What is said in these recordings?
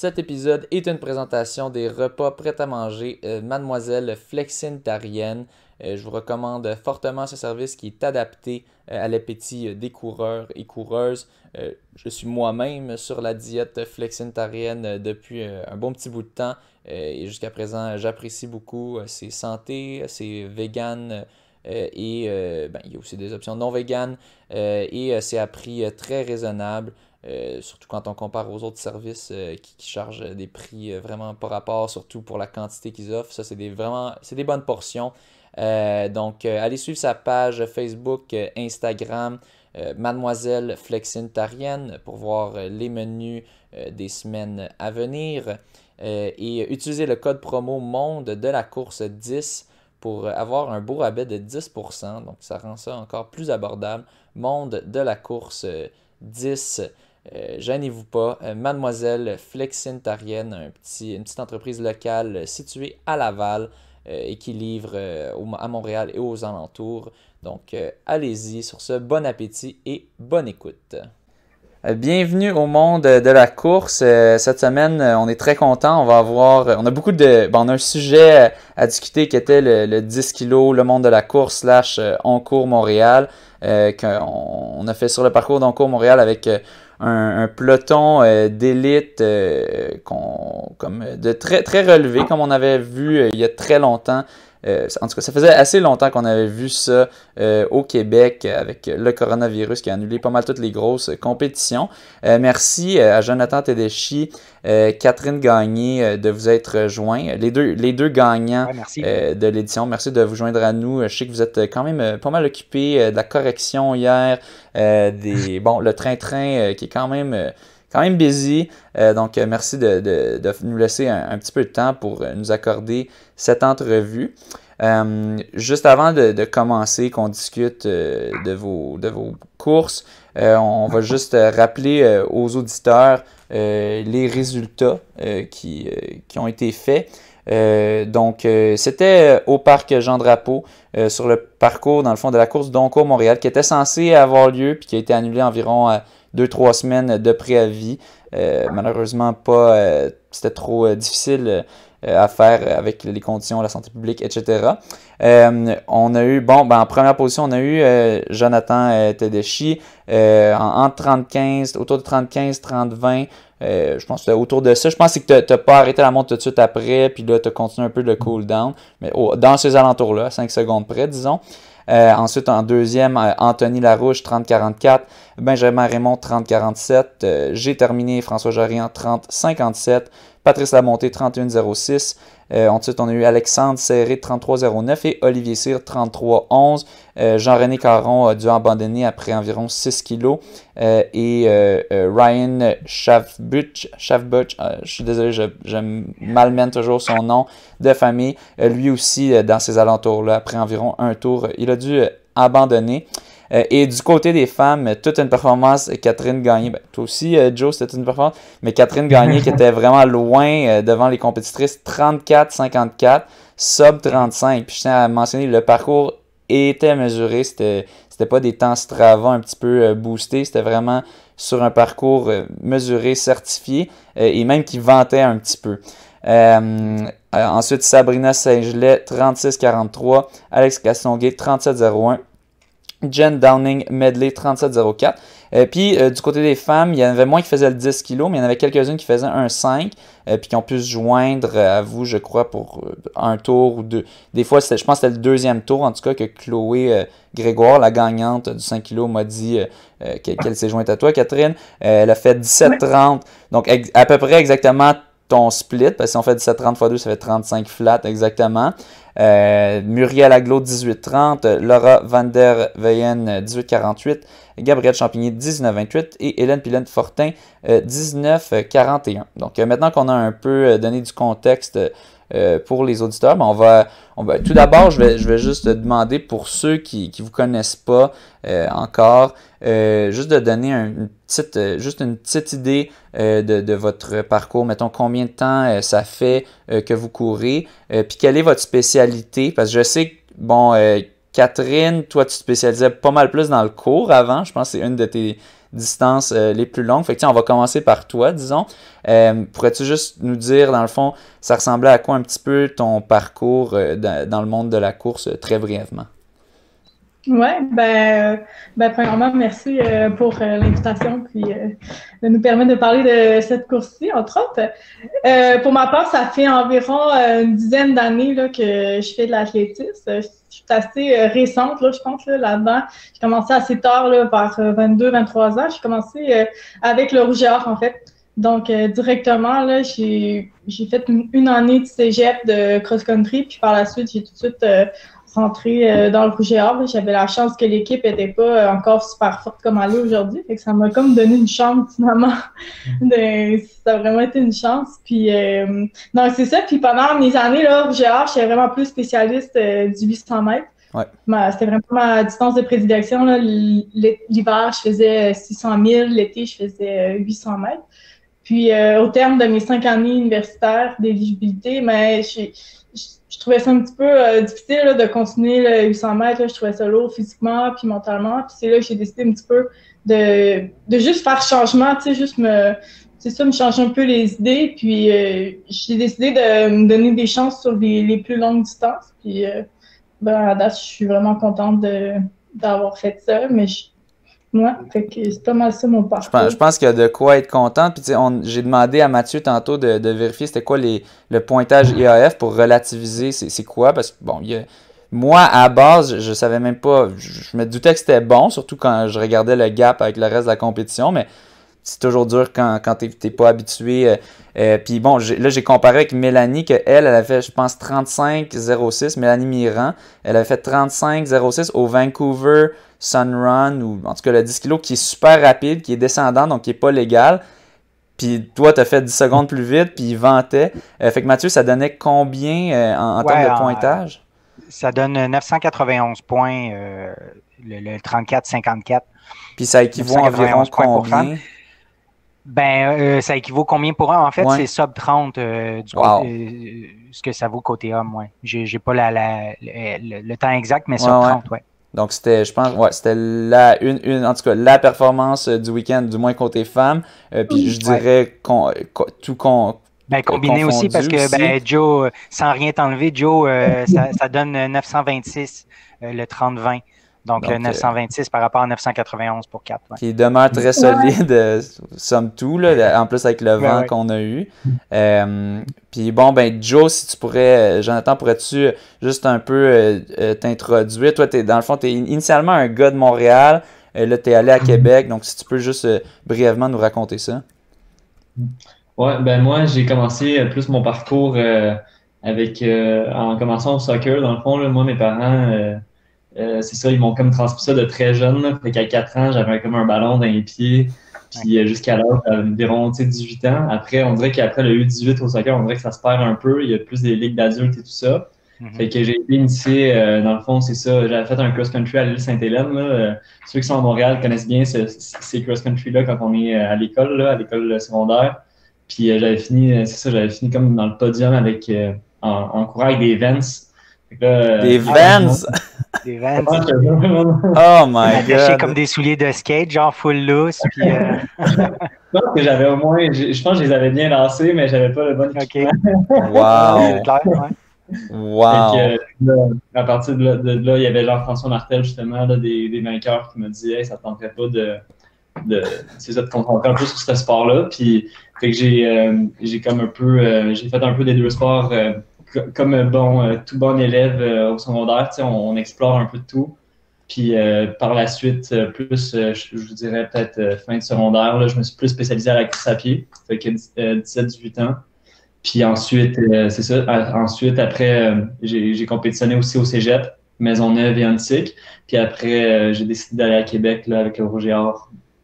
Cet épisode est une présentation des repas prêts à manger euh, Mademoiselle Flexintarienne. Euh, je vous recommande fortement ce service qui est adapté euh, à l'appétit des coureurs et coureuses. je suis moi-même sur la diète flexintarienne depuis un bon petit bout de temps et jusqu'à présent j'apprécie beaucoup. C'est santé, c'est vegan. et ben, il y a aussi des options non vegan et c'est à prix très raisonnable. Euh, surtout quand on compare aux autres services euh, qui, chargent des prix euh, vraiment par rapport, surtout pour la quantité qu'ils offrent. Ça, c'est des, vraiment c'est des bonnes portions. donc, allez suivre sa page Facebook, Instagram, Mademoiselle Flexintarienne pour voir les menus des semaines à venir. et utiliser le code promo Monde de la course 10 pour avoir un beau rabais de 10%. Donc, ça rend ça encore plus abordable. Monde de la course 10. Euh, gênez-vous pas. Euh, Mademoiselle Flexintarienne, une petite entreprise locale située à Laval euh, et qui livre à Montréal et aux alentours. Donc, allez-y sur ce. Bon appétit et bonne écoute. Bienvenue au monde de la course. Cette semaine, on est très content. On va avoir, on a beaucoup de, bon, on a un sujet à discuter qui était le, 10 kg, le monde de la course slash on court Montréal, qu'on a fait sur le parcours d'Oncourt Montréal avec un, peloton euh, d'élite euh, comme de très, très relevé, comme on avait vu euh, il y a très longtemps euh, en tout cas, ça faisait assez longtemps qu'on avait vu ça euh, au Québec avec le coronavirus qui a annulé pas mal toutes les grosses compétitions. Euh, merci à Jonathan Tedeschi, Catherine Gagné de vous être joints. Les deux, les deux gagnants de l'édition, merci de vous joindre à nous. Je sais que vous êtes quand même pas mal occupés de la correction hier, des, bon, le train-train qui est quand même quand même busy. donc, merci de, nous laisser un, petit peu de temps pour nous accorder cette entrevue. Euh, juste avant de, commencer, qu'on discute euh, de, vos, de vos courses, euh, on va juste rappeler aux auditeurs les résultats qui, qui, ont été faits. donc, c'était au parc Jean Drapeau, sur le parcours, dans le fond, de la course Doncourt Montréal, qui était censé avoir lieu, puis qui a été annulé environ deux, trois semaines de préavis. malheureusement, pas, c'était trop difficile euh, à faire avec les conditions, la santé publique, etc. Euh, on a eu, bon, ben, en première position, on a eu euh, Jonathan Tedeschi en, 35, autour de 35, 30, 20. je pense que autour de ça. Je pense que tu n'as pas arrêté la montre tout de suite après, puis là, tu as continué un peu le cool down. Mais dans ces alentours-là, 5 secondes près, disons. Ensuite, en deuxième, Anthony Larouche, 30-44. Benjamin Raymond, 30-47. J'ai terminé François Jarry 30-57. Patrice Lamontée, 31-06. Euh, ensuite, on a eu Alexandre Serré, 33-09 et Olivier Cyr, 33-11. Euh, Jean-René Caron a dû abandonner après environ 6 kilos. Euh, et Ryan Shavbutch, je suis désolé, je, je, malmène toujours son nom de famille. lui aussi, dans ces alentours-là, après environ un tour, il a dû abandonner. Euh, et du côté des femmes, toute une performance, Catherine Gagné, ben, toi aussi, euh, Joe, c'était une performance, mais Catherine Gagné qui était vraiment loin euh, devant les compétitrices, 34-54, sub 35. Puis je tiens à mentionner, le parcours était mesuré, c'était c'était pas des temps Strava un petit peu boostés, c'était vraiment sur un parcours mesuré, certifié, et même qui vantait un petit peu. ensuite, Sabrina Saint-Gelais, 36-43. Alex Castonguay, 37-01. Jen Downing Medley 3704. Euh, puis euh, du côté des femmes, il y en avait moins qui faisaient le 10 kg, mais il y en avait quelques-unes qui faisaient un 5, euh, puis qui ont pu se joindre à vous, je crois, pour un tour ou deux. Des fois, je pense que c'était le deuxième tour, en tout cas, que Chloé Grégoire, la gagnante du 5 kg, m'a dit qu'elle s'est jointe à toi, Catherine. elle a fait 17-30, donc à peu près exactement ton split, parce que si on fait 17-30 x 2, ça fait 35 flat exactement. Euh, Muriel Aglo 1830, Laura van der Veyen 1848, Gabriel Champigny 1928 et Hélène Pilène Fortin 1941. Donc euh, maintenant qu'on a un peu euh, donné du contexte pour les auditeurs, on va, tout d'abord, je vais, je vais juste demander pour ceux qui ne vous connaissent pas encore, juste de donner une petite, juste une petite idée de, de, votre parcours. Mettons combien de temps ça fait que vous courez, puis quelle est votre spécialité? Parce que je sais que, bon, euh, Catherine, toi, tu te spécialisais pas mal plus dans le cours avant. Je pense que c'est une de tes, distances les plus longues. Fait que, on va commencer par toi, disons. Pourrais-tu juste nous dire, dans le fond, ça ressemblait à quoi un petit peu ton parcours dans, le monde de la course, très brièvement? Oui, ben, ben, premièrement, merci euh, pour euh, l'invitation puis euh, de nous permettre de parler de cette course-ci, entre autres. pour ma part, ça fait environ une dizaine d'années que je fais de l'athlétisme. Je suis assez récente, là, je pense, là-dedans. j'ai commencé assez tard, là, par 22, 23 ans. J'ai commencé avec le rouge et or, en fait. Donc, directement, là, j'ai fait une, une, année de cégep de cross-country, puis par la suite, j'ai tout de suite rentrer euh, dans le rouge et or. J'avais la chance que l'équipe n'était pas euh, encore super forte comme elle est aujourd'hui. Fait que ça m'a comme donné une chance, finalement. ça a vraiment été une chance. Puis, euh, non, c'est ça. Puis pendant mes années, là, rouge et or, j'étais vraiment plus spécialiste du 800 mètres. Ouais. C'était vraiment ma distance de prédilection. L'hiver, je faisais 600 000. L'été, je faisais 800 mètres. Puis, au terme de mes cinq années universitaires d'éligibilité, mais je trouvais ça un petit peu euh, difficile de continuer le 800 mètres. je trouvais ça lourd physiquement puis mentalement. Puis c'est là que j'ai décidé un petit peu de, de juste faire changement, tu sais, juste me, c'est ça, me changer un peu les idées. Puis euh, j'ai décidé de me donner des chances sur les, les plus longues distances. Puis euh, ben, à date, je suis vraiment contente de, d'avoir fait ça. Mais je, Ouais, fait que c'est pas mal ça mon parcours. Je pense, qu'il y a de quoi être content. Puis j'ai demandé à Mathieu tantôt de, de vérifier c'était quoi les, le pointage IAF pour relativiser c'est quoi. Parce que bon, il y a, moi, à base, je, savais même pas. Je, me doutais que c'était bon, surtout quand je regardais le gap avec le reste de la compétition, mais c'est toujours dur quand, quand t'es pas habitué. Euh, euh, puis bon, là, j'ai comparé avec Mélanie, que elle, elle avait fait, je pense, 35-06. Mélanie Mirand, elle avait fait 35-06 au Vancouver Sunrun, ou en tout cas le 10 kg qui est super rapide, qui est descendant, donc qui n'est pas légal. Puis toi, tu as fait 10 secondes plus vite, puis il vantait. Euh, fait que Mathieu, ça donnait combien en, termes de pointage? ça donne 991 points, le, 34-54. Puis ça équivaut environ combien? Ben, ça équivaut combien pour un? En fait, c'est sub 30 du ce que ça vaut côté homme, ouais. J'ai pas la, le, temps exact, mais sub 30, ouais. Donc, c'était, je pense, ouais, c'était la, une, une, en tout cas, la performance euh, du week-end, du moins côté femmes. Euh, puis je dirais tout con, ben, combiné aussi parce que ben, Joe, sans rien t'enlever, Joe, euh, ça, ça, donne 926 le 30-20. Donc, 926 euh, par rapport à 991 pour 4. Qui demeure très solide, euh, somme tout, en plus avec le vent qu'on a eu. Euh, puis bon, ben Joe, si tu pourrais, Jonathan, pourrais-tu juste un peu t'introduire? Toi, es, dans le fond, tu es initialement un gars de Montréal. là, tu es allé à. Québec. Donc, si tu peux juste brièvement nous raconter ça. Ouais, ben moi, j'ai commencé plus mon parcours avec en commençant au soccer. Dans le fond, moi, mes parents euh, c'est ça, ils m'ont comme transmis ça de très jeune. Là. Fait qu'à 4 ans, j'avais comme un ballon dans les pieds. Puis euh, jusqu'à l'âge d'environ 18 ans. Après, on dirait qu'après le U18 au soccer, on dirait que ça se perd un peu. Il y a plus des ligues d'adultes et tout ça. Mm-hmm. Fait que j'ai été initié, euh, dans le fond, c'est ça. J'avais fait un cross-country à l'île Sainte-Hélène. ceux qui sont à Montréal connaissent bien ces cross-country-là quand on est à l'école, à l'école secondaire. Puis j'avais fini, c'est ça, j'avais fini comme dans le podium avec en, en courant avec des Vans. des Vans! Des Vans. oh my god. comme des souliers de skate, genre full loose. Puis, euh... je pense que j'avais au moins, je, pense que je les avais bien lancés, mais j'avais pas le bon okay. Wow. Wow. Euh, à partir de là, il y avait Jean-François Martel, justement, là, des, des vainqueurs qui me disaient hey, ça ne tenterait pas de, de, de te concentrer un peu sur ce sport-là. Puis, fait que j'ai, euh, j'ai comme un peu, euh, j'ai fait un peu des deux sports comme euh, bon, euh, tout bon élève euh, au secondaire, on, on, explore un peu de tout. Puis par la suite, plus, je, vous dirais peut-être fin de secondaire, là, je me suis plus spécialisé à la course à pied, fait que 17-18 ans. Puis ensuite, c'est ça, ensuite, après, j'ai compétitionné aussi au cégep, Maisonneuve et Antique. Puis après, j'ai décidé d'aller à Québec là, avec le Roger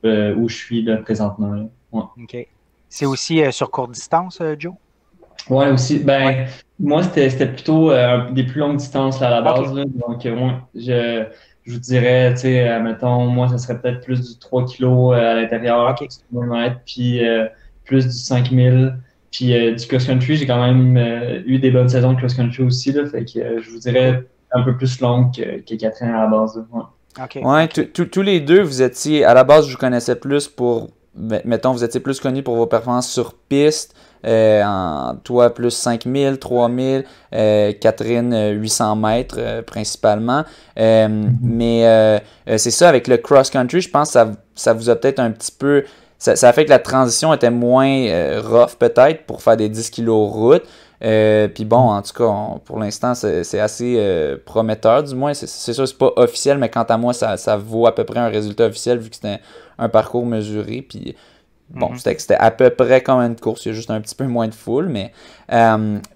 où je suis là, présentement. OK. C'est aussi sur courte distance, Joe? Oui, aussi. Ben, moi, c'était plutôt euh, des plus longues distances là, à la base. donc, euh, je, je vous dirais, tu sais, mettons, moi, ça serait peut-être plus du 3 kg euh, à l'intérieur, puis plus du 5000. Puis du cross-country, j'ai quand même eu des bonnes saisons de cross-country aussi. Là, fait que je vous dirais un peu plus longue que, que Catherine à la base. Okay. Ouais, tous les deux, vous étiez, à la base, je vous connaissais plus pour, mettons, vous étiez plus connus pour vos performances sur piste. Euh, en, toi, plus 5000, 3000, euh, Catherine, 800 mètres euh, principalement. Mm-hmm. Mais c'est ça, avec le cross-country, je pense que ça, ça vous a peut-être un petit peu ça, ça, a fait que la transition était moins euh, rough peut-être pour faire des 10 kilos route. Euh, puis bon, en tout cas, pour l'instant, c'est assez euh, prometteur. Du moins, c'est sûr, c'est pas officiel, mais quant à moi, ça, ça, vaut à peu près un résultat officiel vu que c'était un, parcours mesuré. Puis bon, mhm. c'était à peu près comme une course, il y a juste un petit peu moins de foule. Mais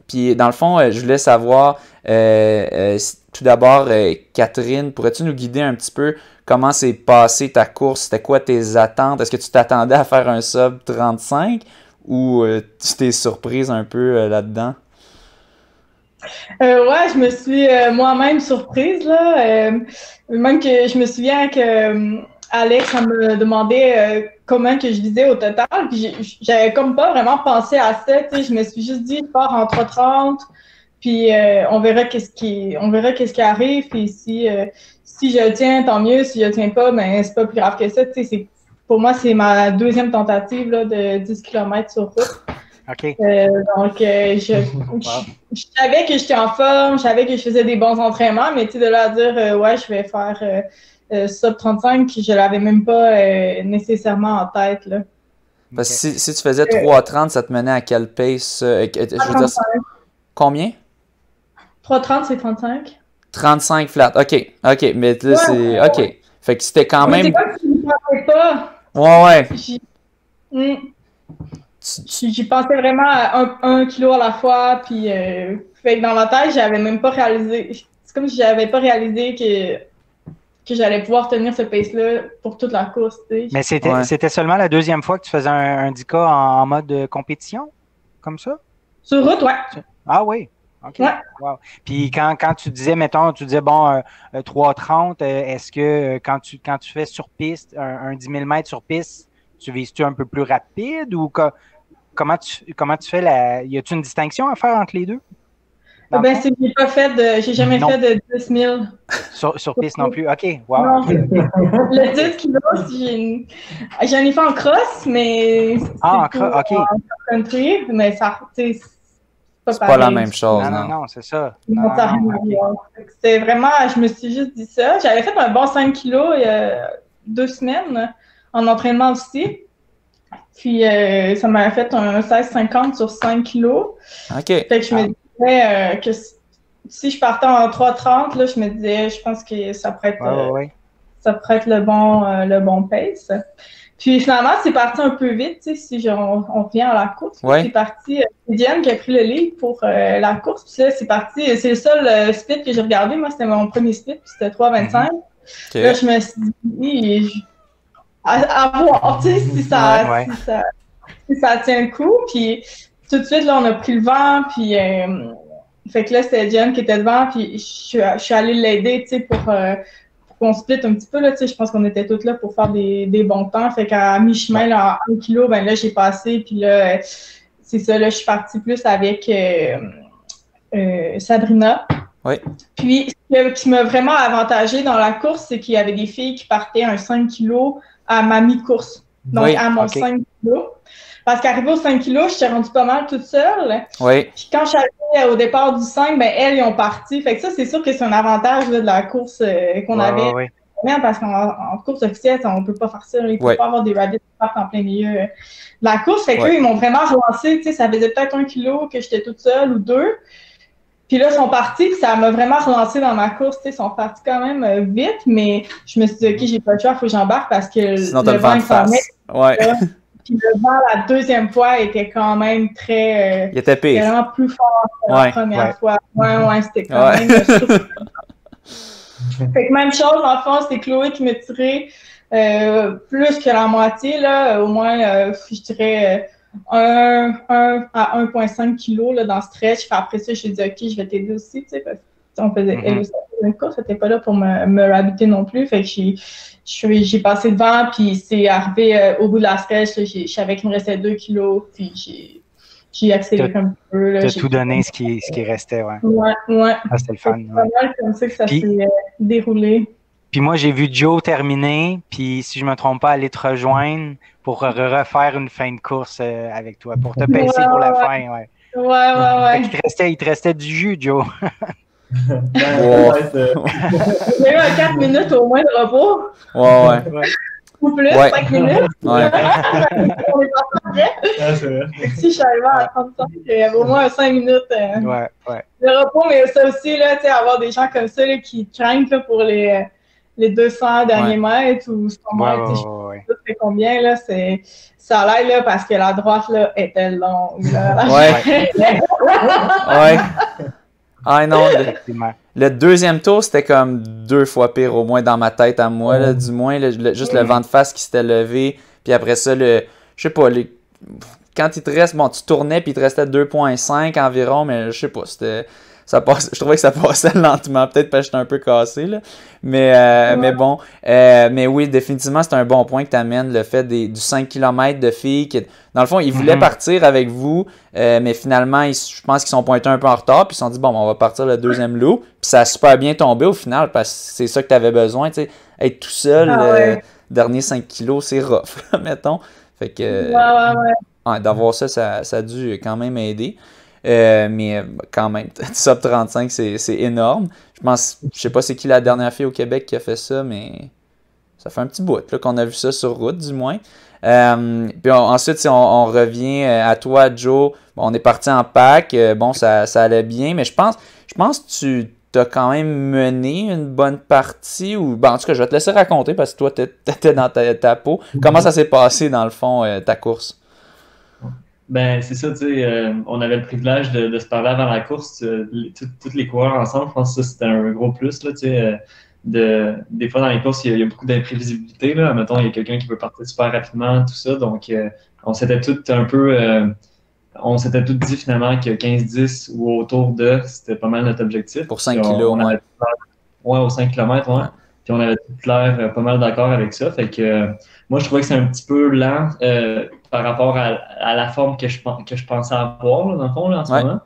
puis dans le fond, je voulais savoir tout d'abord, Catherine, pourrais-tu nous guider un petit peu comment s'est passée ta course? C'était quoi tes attentes? Est-ce que tu t'attendais à faire un sub 35 ou euh, tu t'es surprise un peu euh, là-dedans? Euh, ouais, je me suis moi-même surprise. Là. même que je me souviens que Alex me demandait comment que je visais au total. Puis j'avais comme pas vraiment pensé à ça. Je me suis juste dit, je pars en 330. Puis on verra qu'est-ce qui on verra qu'est-ce qui arrive. Puis si si je tiens, tant mieux. Si je tiens pas, ben c'est pas plus grave que ça. pour moi, c'est ma deuxième tentative là, de 10 km sur route. OK. Euh, donc, euh, je, je, savais que j'étais en forme, je savais que je faisais des bons entraînements, mais de là à dire, euh, ouais, je vais faire sub 35, je l'avais même pas nécessairement en tête. Là. Parce que si, si, tu faisais 3,30, ça te menait à quelle pace? je veux dire, combien? 3,30, c'est 35. 35 flat. OK. OK. Mais là, c'est. OK. Fait que c'était quand même. Je pas. Ouais, ouais. J'y pensais vraiment à un, kilo à la fois. Puis, euh, fait que dans ma tête, j'avais même pas réalisé. C'est comme si j'avais pas réalisé que, que j'allais pouvoir tenir ce pace-là pour toute la course. Mais c'était seulement la deuxième fois que tu faisais un, un 10K en, mode compétition? Comme ça? Sur route, ouais. Ah oui. OK. Puis quand, quand, tu disais, mettons, tu disais, bon, 3,30, euh, euh, est-ce que euh, quand tu, quand tu fais sur piste, un, 10 000 mètres sur piste, tu vises-tu un peu plus rapide ou comment, tu, comment tu fais la. Y a-t-il une distinction à faire entre les deux? Ben, c'est que j'ai pas fait de. J'ai jamais fait de 10 000. Sur, sur piste non plus. OK. Wow. Le 10 kilos, j'en ai fait en cross, mais. Ah, en cross, OK. En country, mais ça, c'est pas, la même chose. Non, non, non, c'est ça. C'est vraiment, je me suis juste dit ça. J'avais fait un bon 5 kilos il y a deux semaines en entraînement aussi. Puis euh, ça m'a fait un 16,50 sur 5 kilos. OK. Fait que je me disais euh, que si je partais en 3,30, là, je me disais, je pense que ça pourrait être, euh, ça pourrait être le, bon, le bon pace. Puis finalement, c'est parti un peu vite, si on, on, revient à la course. C'est parti, euh, c'est Diane qui a pris le livre pour euh, la course. Puis là, c'est parti, c'est le seul euh, split que j'ai regardé. Moi, c'était mon premier split, puis c'était 3,25. Mhm. Là, je me suis dit, à, voir, tu sais, si ça, Si, ça, si ça tient le coup. Puis tout de suite, là, on a pris le vent, puis... fait que là, c'était Diane qui était devant, puis je, je suis allée l'aider, tu sais, pour on split un petit peu, là, tu sais, je pense qu'on était toutes là pour faire des, des bons temps. Fait qu'à mi-chemin, là, en un kilo, ben là, j'ai passé, puis là, c'est ça, là, je suis partie plus avec euh, euh, Sabrina. Oui. Puis, ce qui m'a vraiment avantagé dans la course, c'est qu'il y avait des filles qui partaient un 5 kilos à ma mi-course. Donc, à mon 5 kilos. Parce qu'arrivé aux 5 kilos, je suis rendue pas mal toute seule. Oui. Puis quand je suis arrivée au départ du 5, ben elles, ils ont parti. Fait que ça, c'est sûr que c'est un avantage de la course euh, qu'on avait. Oui. Parce qu'en course officielle, on peut pas faire ça. Il peut pas avoir des rabbits qui partent en plein milieu euh, de la course. Fait qu'eux, ils m'ont vraiment relancé. Ça faisait peut-être un kilo que j'étais toute seule ou deux. Puis là, ils sont partis, puis ça m'a vraiment relancé dans ma course. Ils sont partis quand même euh, vite, mais je me suis dit, OK, j'ai pas le choix, il faut que j'embarque parce que Sinon, le vent, il Ouais. Puis le vent, la deuxième fois, était quand même très. Euh, il était pire. vraiment plus fort que la première fois. Ouais, ouais, c'était quand même. fait que même chose, en fond, c'est Chloé qui m'a tiré euh, plus que la moitié, là, au moins, euh, je dirais. 1, 1 à 1,5 kg là, dans stretch. Puis après ça, je ai dit, OK, je vais t'aider aussi, tu sais, parce on faisait, mm -hmm. elle aussi, une course, n'était pas là pour me, me rabiter non plus. Fait que j'ai passé devant, puis c'est arrivé euh, au bout de la stretch, je savais qu'il me restait 2 kilos, puis j'ai accéléré un peu. Tu as tout donné ce qui, ce qui restait, ouais. Ouais, ouais. Ah, c'était le fun. C'est pas mal comme ça que ça s'est euh, déroulé. Puis moi, j'ai vu Joe terminer, puis si je me trompe pas, aller te rejoindre pour refaire une fin de course euh, avec toi, pour te pacer pour la fin, ouais. Ouais, ouais, ouais. Il te, restait, il te restait du jus, Joe. Y a eu un 4 minutes au moins de repos. Ouais, ouais. Ou plus, Ouais. 5 minutes. Ouais. On est après. Si je suis arrivée à 35, il y avait au moins 5 minutes euh, Ouais, ouais. de repos. Mais ça aussi, là, tu sais, avoir des gens comme ça là, qui craignent là, pour les, les 200 derniers mètres ou 100 Ouais, mètres. je sais pas c'est combien, là, c'est, ça l'aide, là, parce que la droite, là, était longue, là. Ouais. Ouais. Ah non, le, deuxième tour, c'était comme deux fois pire, au moins dans ma tête à moi, là, du moins. le- le- juste le vent de face qui s'était levé. Puis après ça, le. Je sais pas, les, quand il te reste. Bon, tu tournais, puis il te restait 2,5 environ, mais je sais pas, c'était. Ça passe, je trouvais que ça passait lentement, peut-être parce que j'étais un peu cassé, là. Mais, euh, mais bon. Euh, mais oui, définitivement, c'est un bon point que tu amènes, le fait des, du 5 km de filles qui, dans le fond, ils voulaient Mhm. partir avec vous, euh, mais finalement, ils- je pense qu'ils sont pointés un peu en retard, puis ils se sont dit, bon, on va partir le deuxième loup. Puis ça a super bien tombé au final, parce que c'est ça que tu avais besoin, tu sais. Être tout seul, Ah ouais. dernier 5 kilos, c'est rough, mettons. Fait que, Ouais, ouais, ouais. ouais, d'avoir ça, ça, ça a dû quand même aider. Euh, mais quand même, sub 35, c'est énorme. Je pense, je sais pas c'est qui la dernière fille au Québec qui a fait ça, mais ça fait un petit bout qu'on a vu ça sur route, du moins. Euh, puis ensuite, si on, revient euh, à toi, Joe, on est parti en pack. bon, ça, ça allait bien, mais je pense, je pense que tu t'as quand même mené une bonne partie. Ou, ben, en tout cas, je vais te laisser raconter parce que toi, t'es- t'étais dans ta, peau. Comment ça s'est passé, dans le fond, ta course? Ben, c'est ça, tu sais, euh, on avait le privilège de, de se parler avant la course, euh, tous les coureurs ensemble. Je pense que ça, c'était un gros plus, là, tu sais. euh, de, des fois, dans les courses, il y a, il y a beaucoup d'imprévisibilité, là. Mettons, il y a quelqu'un qui peut partir super rapidement, tout ça. Donc, euh, on s'était tout un peu, euh, on s'était tout dit finalement que 15-10 ou autour de, c'était pas mal notre objectif. Pour 5 Puis on- kilos, on ouais. aux 5 km, ouais. Ouais. Puis on avait tout l'air euh, pas mal d'accord avec ça. Fait que euh, moi, je trouvais que c'est un petit peu lent euh, par rapport à, à la forme que je, que je pensais avoir, là, dans le fond, là, en ce Ouais. moment.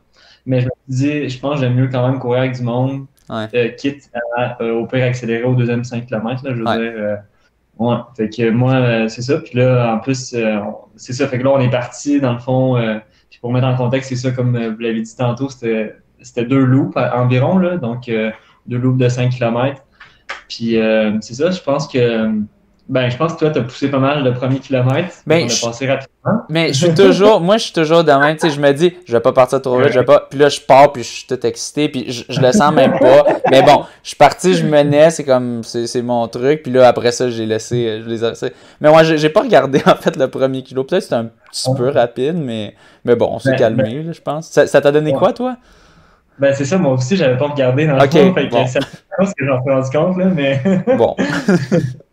Mais je me suis dit, je pense que j'aime mieux quand même courir avec du monde, Ouais. euh, quitte à, euh, au pire, accélérer au deuxième 5 km. Là, je veux Ouais. dire, euh, ouais. Fait que moi, c'est ça. Puis là, en plus, c'est ça. Fait que là, on est parti, dans le fond. puis pour mettre en contexte, c'est ça, comme vous l'avez dit tantôt, c'était c'était deux loops environ, là, donc deux loops de 5 km. Puis c'est ça, je pense que ben je pense que toi, tu as poussé pas mal le premier kilomètre. Ben, on je- a passé rapidement. Mais je suis toujours, moi, je suis toujours de même, tu sais, je me dis, je vais pas partir trop vite, je vais pas, puis là, je pars, puis je suis tout excité, puis je, je le sens même pas. Mais bon, je suis parti, je menais, c'est comme, c'est mon truc, puis là, après ça, j'ai laissé, euh, je les ai laissés. Mais moi, j'ai pas regardé, en fait, le premier kilo. Peut-être que c'était un petit peu rapide, mais, mais bon, on s'est Ben, calmé, là, je pense. Ça ça t'a donné Ouais. quoi, toi? Ben c'est ça, moi aussi, j'avais pas regardé dans le Ok, fond, fait que bon. c'est la chose que j'en suis rendu compte, là, mais Bon,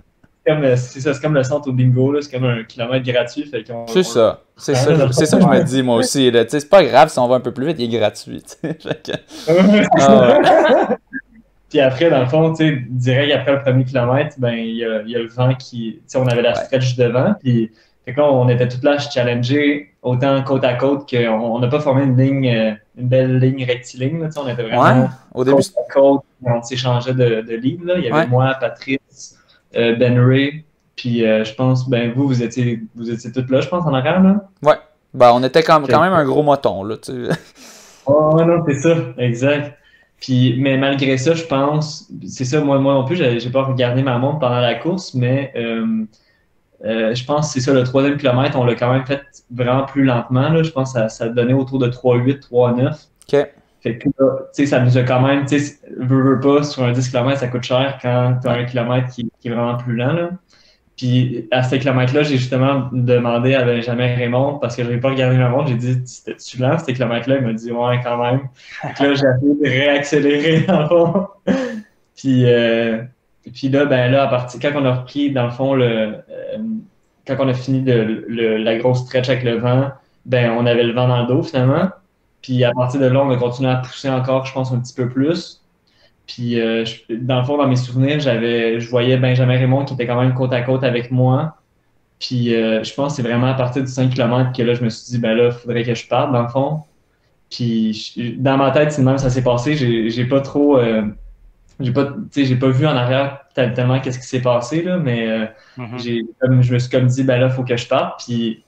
comme, c'est ça, c'est comme le centre au bingo, là, c'est comme un kilomètre gratuit. C'est ça. C'est ça, je- c'est ça que je me dis, moi aussi, c'est pas grave si on va un peu plus vite, il est gratuit, Ah ouais. Puis après, dans le fond, direct après le premier kilomètre, ben, il y a, il y a le vent qui. Tu sais, on avait la Ouais. stretch devant. Puis, fait que là, on était tous là à se challenger autant côte à côte qu'on on n'a pas formé une ligne, euh, une belle ligne rectiligne. Là, on était vraiment Ouais, au début, côte à côte. On s'échangeait de, de. Là. Il y avait Ouais. moi, Patrice, Ben Ray. Puis, euh, je pense, ben, vous, vous étiez, vous étiez tous là, je pense, en arrière. Là? ben, on était quand, quand même un gros moton, là, tu sais. Oh non, c'est ça, exact. Puis, mais malgré ça, je pense, c'est ça, moi, moi non plus, j'ai j'ai pas regardé ma montre pendant la course, mais euh, euh, je pense que c'est ça, le troisième kilomètre, on l'a quand même fait vraiment plus lentement. Là. Je pense que ça, ça donnait autour de 3,8, 3,9. Ok. Fait que là, tu sais, ça nous a quand même, tu sais, veux, veux pas, sur un 10 km, ça coûte cher quand tu as un kilomètre qui, qui est vraiment plus lent. Là. Puis à ce kilomètre-là, j'ai justement demandé à Benjamin Raymond, parce que je n'avais pas regardé ma montre, j'ai dit C'était-tu lent ce kilomètre-là? Il m'a dit Ouais, quand même. Que là, j'ai essayé de réaccélérer dans le fond. puis, euh, puis là, ben là, à partir, quand on a repris, dans le fond, le, euh, quand on a fini de, le- la grosse stretch avec le vent, ben on avait le vent dans le dos finalement. Puis à partir de là, on a continué à pousser encore, je pense, un petit peu plus. Puis, euh, je- dans le fond, dans mes souvenirs, j'avais, je voyais Benjamin Raymond qui était quand même côte à côte avec moi. Puis, euh, je pense que c'est vraiment à partir du 5 km que là, je me suis dit, ben là, il faudrait que je parte, dans le fond. Puis, je- dans ma tête, c'est même ça s'est passé. J'ai, j'ai pas trop. euh, j'ai pas, j'ai pas vu en arrière tellement qu'est-ce qui s'est passé, là, mais mm-hmm. j'ai, comme, je me suis comme dit, ben là, il faut que je parte. Puis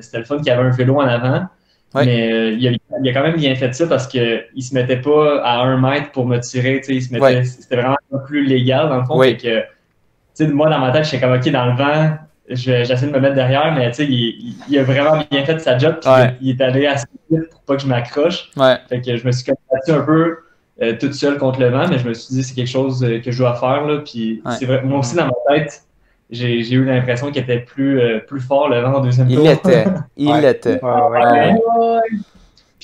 c'était le fun qu'il y avait un vélo en avant. Mais euh, il, a, a, quand même bien fait ça parce qu'il ne se mettait pas à un mètre pour me tirer. Il se mettait, C'était vraiment plus légal dans le fond. que, moi, dans ma tête, j'étais comme OK, dans le vent, j'essaie de me mettre derrière, mais il, il, a vraiment bien fait sa job. il, est allé assez vite pour pas que je m'accroche. Fait que je me suis battu un peu euh, toute seule contre le vent, mais je me suis dit c'est quelque chose euh, que je dois faire. Là, puis c'est vrai, moi aussi, dans ma tête, j'ai eu l'impression qu'il était plus, euh, plus fort le vent en deuxième tour. Il l'était. Il l'était.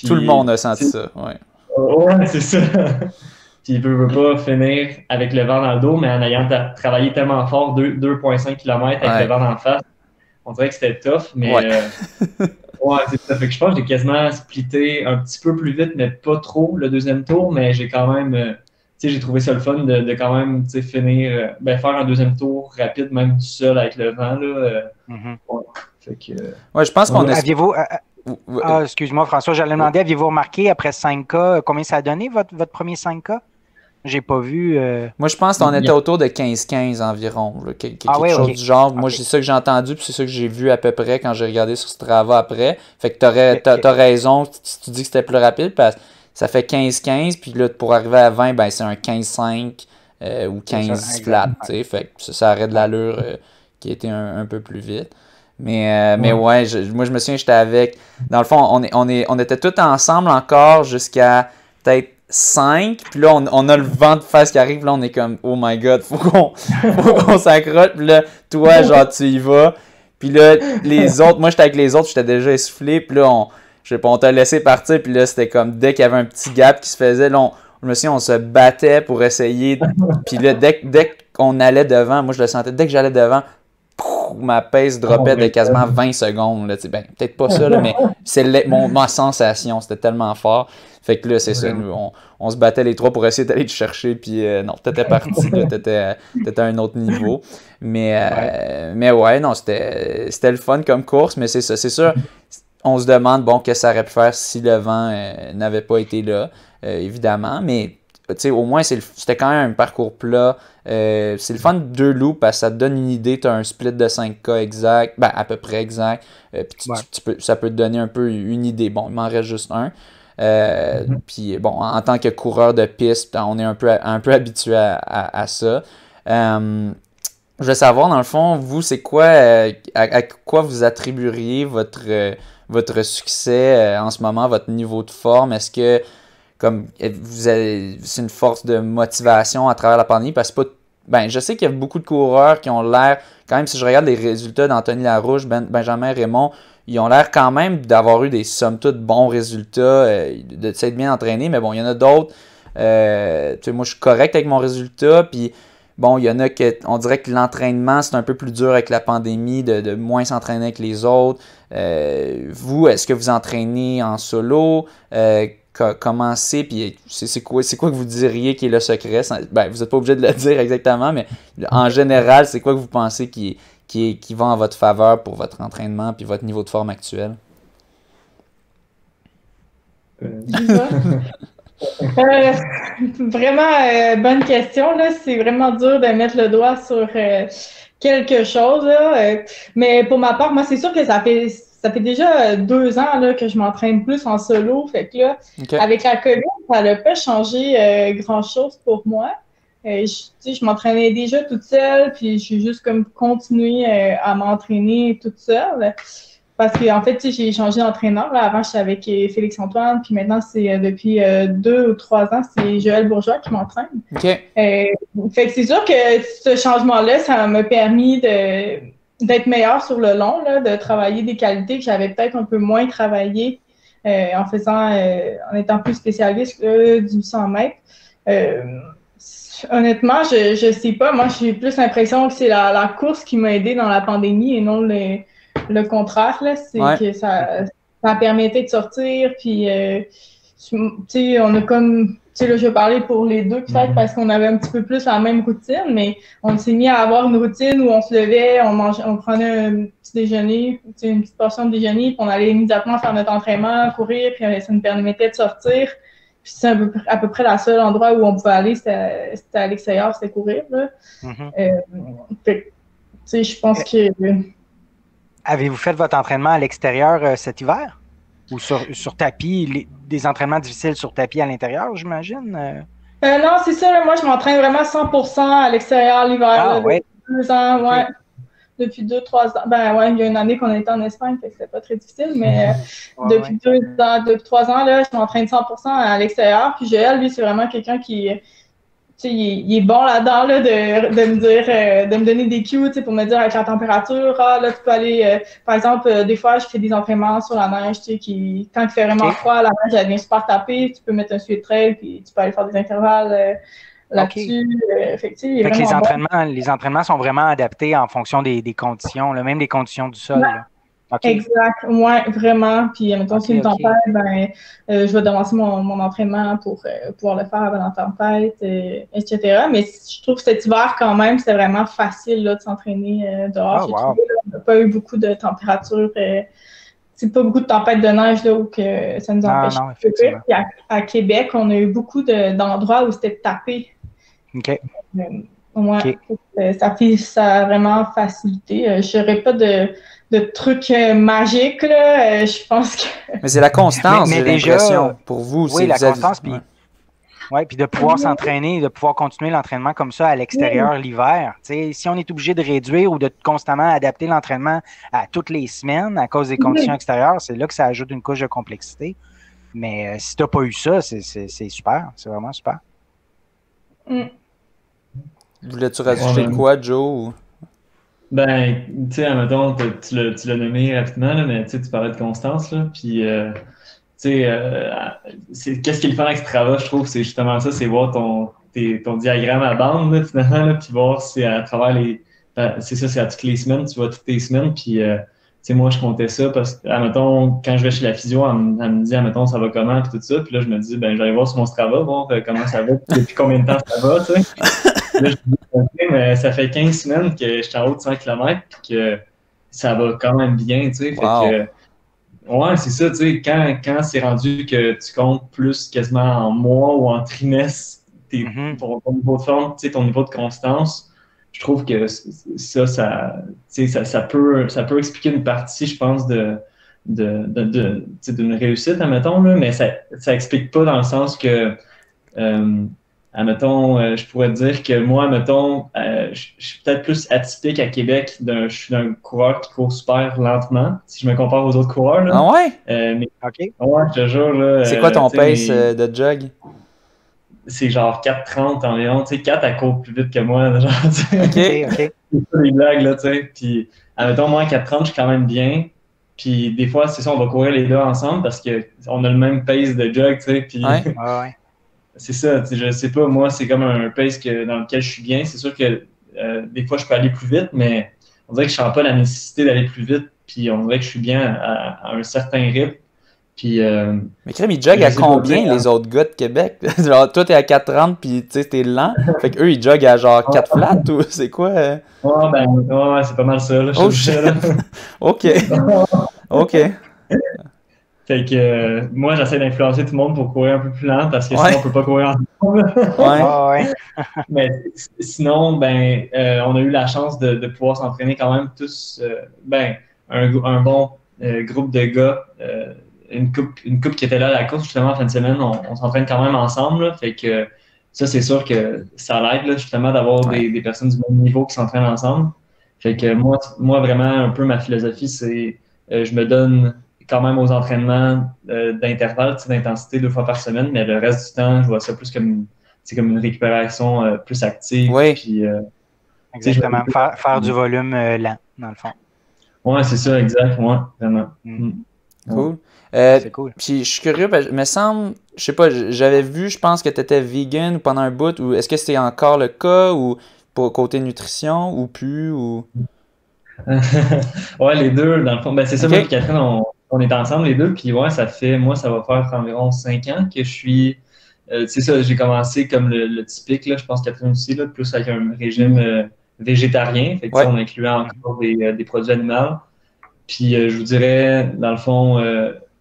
Tout le monde a senti ça. Ouais, ouais c'est ça. puis il ne veut pas finir avec le vent dans le dos, mais en ayant travaillé tellement fort, 2,5 km avec le vent en face, on dirait que c'était tough, mais Ouais, c'est ça. Fait que je pense que j'ai quasiment splitté un petit peu plus vite, mais pas trop le deuxième tour, mais j'ai quand même. Euh, tu sais, j'ai trouvé ça le fun de, de quand même finir, euh, ben, faire un deuxième tour rapide, même tout seul avec le vent. Là, euh, mm-hmm. ouais. Fait que, ouais, je pense qu'on a. Aviez-vous. Ah, excuse-moi, François, j'allais demander, aviez-vous remarqué après 5K, combien ça a donné votre, votre premier 5K? J'ai pas vu. Euh, Moi, je pense qu'on était autour de 15-15 environ. quelque ah chose du genre. Moi, c'est ça que j'ai entendu, puis c'est ça que j'ai vu à peu près quand j'ai regardé sur Strava après. Fait que t'as as, raison si tu dis que c'était plus rapide, parce que ça fait 15-15, puis là, pour arriver à 20, ben, c'est un 15-5 euh, ou 15 flat. Fait que ça, ça arrête de l'allure euh, qui était un, un, peu plus vite. Mais, mais ouais, moi, je me souviens, j'étais avec. Dans le fond, on, est, on, est, on était tous ensemble encore jusqu'à peut-être 5, puis là, on, a le vent de face qui arrive, là, on est comme, oh my god, faut qu'on s'accroche, puis là, toi, genre, tu y vas, puis là, les autres, moi, j'étais avec les autres, j'étais déjà essoufflé, puis là, on, je sais pas, on t'a laissé partir, puis là, c'était comme, dès qu'il y avait un petit gap qui se faisait, là, on, je me souviens, on se battait pour essayer, puis là, dès, dès qu'on allait devant, moi, je le sentais, dès que j'allais devant, ma pace dropait de quasiment 20 secondes. Là, ben, peut-être pas ça, mais c'est ma sensation, c'était tellement fort. Fait que là, c'est ça, nous, on, se battait les trois pour essayer d'aller te chercher, puis euh, non, t'étais parti, t'étais, à un autre niveau. Mais, euh, mais ouais, non, c'était, le fun comme course, mais c'est ça, c'est sûr, on se demande, bon, que ça aurait pu faire si le vent euh, n'avait pas été là, évidemment, mais au moins, c'était quand même un parcours plat. c'est le fun de deux loups parce que ça te donne une idée. Tu as un split de 5K exact, ben, à peu près exact. ça peut te donner un peu une idée. Bon, il m'en reste juste un. Euh, mhm. Puis bon, en, tant que coureur de piste, on est un peu, un peu habitué à, ça. Euh, je veux savoir, dans le fond, vous, c'est quoi, euh, à, quoi vous attribueriez votre, votre succès en ce moment, votre niveau de forme? Est-ce que comme vous avez, c'est une force de motivation à travers la pandémie? Parce que pas, ben, je sais qu'il y a beaucoup de coureurs qui ont l'air, quand même, si je regarde les résultats d'Anthony Larouche, ben, Benjamin Raymond, ils ont l'air quand même d'avoir eu des sommes toutes bons résultats, euh, de s'être bien entraînés, mais bon, il y en a d'autres. Euh, moi, je suis correct avec mon résultat, bon, il y en a que, on dirait que l'entraînement, c'est un peu plus dur avec la pandémie, de, moins s'entraîner avec les autres. Euh, vous, est-ce que vous entraînez en solo? comment c'est, puis c'est quoi, quoi que vous diriez qui est le secret? Ben, vous n'êtes pas obligé de le dire exactement, mais en général, c'est quoi que vous pensez qui qui, qui va en votre faveur pour votre entraînement puis votre niveau de forme actuel? Euh, euh, vraiment euh, bonne question. C'est vraiment dur de mettre le doigt sur quelque chose. mais pour ma part, moi, c'est sûr que ça fait ça fait déjà deux ans là, que je m'entraîne plus en solo. Fait que là, avec la COVID, ça n'a pas changé grand-chose pour moi. Euh, je, je m'entraînais déjà toute seule, puis j'ai juste comme continué euh, à m'entraîner toute seule. Parce qu'en en fait, j'ai changé d'entraîneur. Avant, j'étais avec euh, Félix-Antoine, puis maintenant, c'est depuis deux ou trois ans, c'est Joël Bourgeois qui m'entraîne. fait que c'est sûr que ce changement-là, ça m'a permis de d'être meilleur sur le long, là, de travailler des qualités que j'avais peut-être un peu moins travaillé en faisant, en étant plus spécialiste du 100 mètres. Honnêtement, je, je sais pas. Moi, j'ai plus l'impression que c'est la, la, course qui m'a aidé dans la pandémie et non le, le contraire. C'est que ça, ça permettait de sortir. Puis, euh, tu sais, on a comme. Tu sais, là, je vais parler pour les deux, peut-être, mhm. parce qu'on avait un petit peu plus la même routine, mais on s'est mis à avoir une routine où on se levait, on mangeait, on prenait un petit déjeuner, une petite portion de déjeuner, puis on allait immédiatement faire notre entraînement, courir, puis ça nous permettait de sortir Puis c'est à peu près la seule endroit où on pouvait aller, c'était à l'extérieur, c'était courir. Là. Mm-hmm. je pense que. Avez-vous fait votre entraînement à l'extérieur cet hiver? Ou sur, sur tapis, des entraînements difficiles sur tapis à l'intérieur, j'imagine? Euh, non, c'est ça. moi, je m'entraîne vraiment 100% à l'extérieur l'hiver. Ah, ouais. Deux ans, ouais. Depuis deux, trois ans. Ben ouais, il y a une année qu'on était en Espagne, fait que c'était pas très difficile, mais euh, depuis deux ans, depuis trois ans, là, je m'entraîne 100% à l'extérieur. Puis Joël, lui, c'est vraiment quelqu'un qui il, est bon là-dedans là, de, de, me dire, euh, de me donner des cues pour me dire avec la température, ah, là, tu peux aller, euh, par exemple, euh, des fois, je fais des entraînements sur la neige, tu sais, qui, quand il fait vraiment froid, la neige, elle vient super taper, tu peux mettre un suite trail, puis tu peux aller faire des intervalles là-dessus. les, entraînements, les entraînements sont vraiment adaptés en fonction des, des conditions, même des conditions du sol. Exact, ouais, vraiment. Puis, mettons, okay, si une tempête, ben, euh, je vais devancer mon, mon entraînement pour euh, pouvoir le faire avant la tempête, euh, etc. Mais je trouve que cet hiver, quand même, c'est vraiment facile là, de s'entraîner dehors. Oh, on n'a pas eu beaucoup de température. c'est pas beaucoup de tempêtes de neige là, où que ça nous empêche non, de Puis à, à, Québec, on a eu beaucoup d'endroits où c'était tapé. OK. Ouais, ça, fait, ça a vraiment facilité. je n'aurais pas de de trucs euh, magiques, là, euh, je pense que... Mais c'est la constance, mais, déjà, pour vous. Oui, la constance, puis... Ouais, puis de pouvoir s'entraîner, de pouvoir continuer l'entraînement comme ça à l'extérieur l'hiver. Si on est obligé de réduire ou de constamment adapter l'entraînement à toutes les semaines à cause des conditions extérieures, c'est là que ça ajoute une couche de complexité. Mais euh, si tu n'as pas eu ça, c'est super. C'est vraiment super. Mm. Voulais-tu rajouter quoi, Joe? Ben, tu sais, admettons, tu l'as nommé rapidement, là, mais tu parlais de constance, là, puis, euh, tu sais, euh, qu'est-ce qui est le fun avec Strava, je trouve, c'est justement ça, c'est voir ton, ton diagramme à bande, là, finalement, là, puis voir si à travers les, ben, c'est ça, c'est à toutes les semaines, tu vois toutes les semaines, puis, euh, tu sais, moi, je comptais ça parce que, admettons, quand je vais chez la physio, elle, me dit, admettons, ça va comment, puis tout ça, puis là, je me dis, ben, j'allais voir sur mon Strava, voir comment ça va, depuis combien de temps ça va, tu sais. Mais ça fait 15 semaines que je suis en haut de 100 km et que ça va quand même bien, tu sais. ouais, c'est ça, tu sais, quand, quand c'est rendu que tu comptes plus quasiment en mois ou en trimestre mm-hmm. ton, niveau de forme, tu sais, ton niveau de constance, je trouve que ça, ça, ça, ça, peut, ça peut expliquer une partie, je pense, de d'une de, de, réussite, admettons, là, mais ça n'explique pas dans le sens que euh, admettons, euh, je pourrais dire que moi, mettons, euh, je, suis peut-être plus atypique à Québec. je suis un coureur qui court super lentement, si je me compare aux autres coureurs. Là. Ah ouais? Euh, mais, OK. Ouais, je te jure. C'est quoi ton pace de jog? C'est genre 4,30 environ. Tu sais, 4, elle court plus vite que moi. Genre, OK, OK. C'est pas des blagues, là, tu sais. Puis, admettons, moi, 4,30, je suis quand même bien. Puis, des fois, c'est ça, on va courir les deux ensemble parce qu'on a le même pace de jog, tu sais. Puis, ouais. ouais c'est ça, je sais pas, moi, c'est comme un pace que, dans lequel je suis bien. C'est sûr que euh, des fois, je peux aller plus vite, mais on dirait que je sens pas la nécessité d'aller plus vite, puis on dirait que je suis bien à, un certain rythme. Puis, euh, mais Crème, ils joguent à combien les autres gars de Québec? genre, toi, t'es à 4,30 puis tu sais, t'es lent. fait qu'eux, ils joguent à genre 4 flats ou c'est quoi? Euh? Ouais, ben, ouais, c'est pas mal ça. Là, oh, ok. ok. Fait que euh, moi, j'essaie d'influencer tout le monde pour courir un peu plus lent parce que sinon, on peut pas courir ensemble. ouais. Mais sinon, ben, euh, on a eu la chance de, de pouvoir s'entraîner quand même tous, euh, ben, un, un bon groupe de gars, une coupe, une coupe qui était là à la course justement en fin de semaine, on, s'entraîne quand même ensemble. fait que ça, c'est sûr que ça l'aide justement d'avoir des, des, personnes du même niveau qui s'entraînent ensemble. Fait que moi, moi, vraiment, un peu ma philosophie, c'est je me donne quand même aux entraînements euh, d'intervalle, d'intensité deux fois par semaine, mais le reste du temps, je vois ça plus comme, comme une récupération euh, plus active. Oui. Puis, euh, Exactement. Faire, du volume lent, dans le fond. Oui, c'est ça, exact. Vraiment. Mm. Mm. Cool. c'est cool. Puis je suis curieux, il me semble, je sais pas, j'avais vu, je pense que tu étais vegan pendant un bout, ou est-ce que c'était encore le cas, ou pour côté nutrition, ou plus, ou? ouais, les deux, dans le fond. Ben, c'est ça, moi et Catherine, on, on est ensemble les deux, puis ouais, ça fait, moi, ça va faire environ cinq ans que je suis. Euh, c'est ça, j'ai commencé comme le, typique, là, je pense Catherine aussi, là, plus avec un régime euh, végétarien. Fait que, on incluait encore des, euh, des, produits animaux. Puis je vous dirais, dans le fond,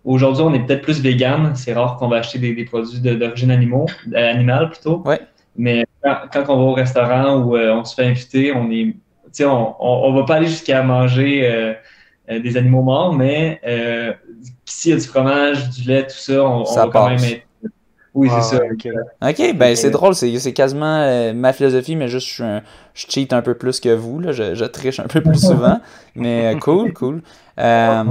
aujourd'hui, on est peut-être plus vegan. C'est rare qu'on va acheter des, produits d'origine animale, animale plutôt. Ouais. Mais quand, on va au restaurant ou on se fait inviter, on est, on, on, va pas aller jusqu'à manger des animaux morts, mais s'il y a du fromage, du lait, tout ça, on, va quand même être oui, c'est ça. Ok, ben c'est drôle, c'est quasiment euh, ma philosophie, mais juste je, je, cheat un peu plus que vous, là, je, je triche un peu plus souvent. mais euh, cool, cool. Euh,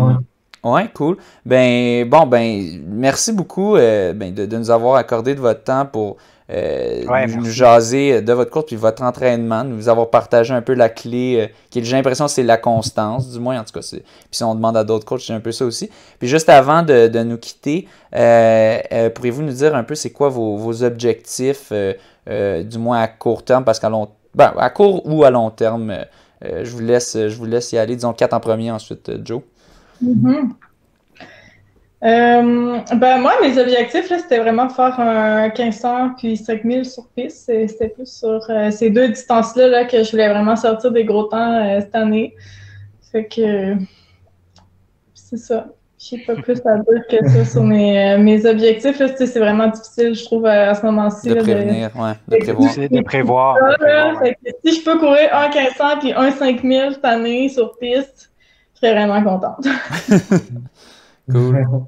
ouais, cool. Ben bon, ben merci beaucoup ben, de, de, nous avoir accordé de votre temps pour euh, nous, jaser de votre course puis votre entraînement, nous avoir partagé un peu la clé, euh, qui j'ai l'impression c'est la constance, du moins en tout cas. Puis si on demande à d'autres coachs, c'est un peu ça aussi. Puis juste avant de, nous quitter, euh, pourriez-vous nous dire un peu c'est quoi vos, objectifs, du moins à court terme, parce qu'à long ben, à court ou à long terme, je, vous laisse, je vous laisse y aller. Disons quatre en premier, ensuite Joe. Mm-hmm. Euh, ben moi, mes objectifs, c'était vraiment de faire un 1500 puis 5000 sur piste. C'était plus sur euh, ces deux distances-là là, que je voulais vraiment sortir des gros temps euh, cette année. Fait que c'est ça. Je sais pas plus à dire que ça sur mes, mes objectifs. C'est vraiment difficile, je trouve, à ce moment-ci. De prévenir, ouais, de prévoir. de prévoir. si je peux courir un 1500 puis un 5000 cette année sur piste, je serais vraiment contente. Cool.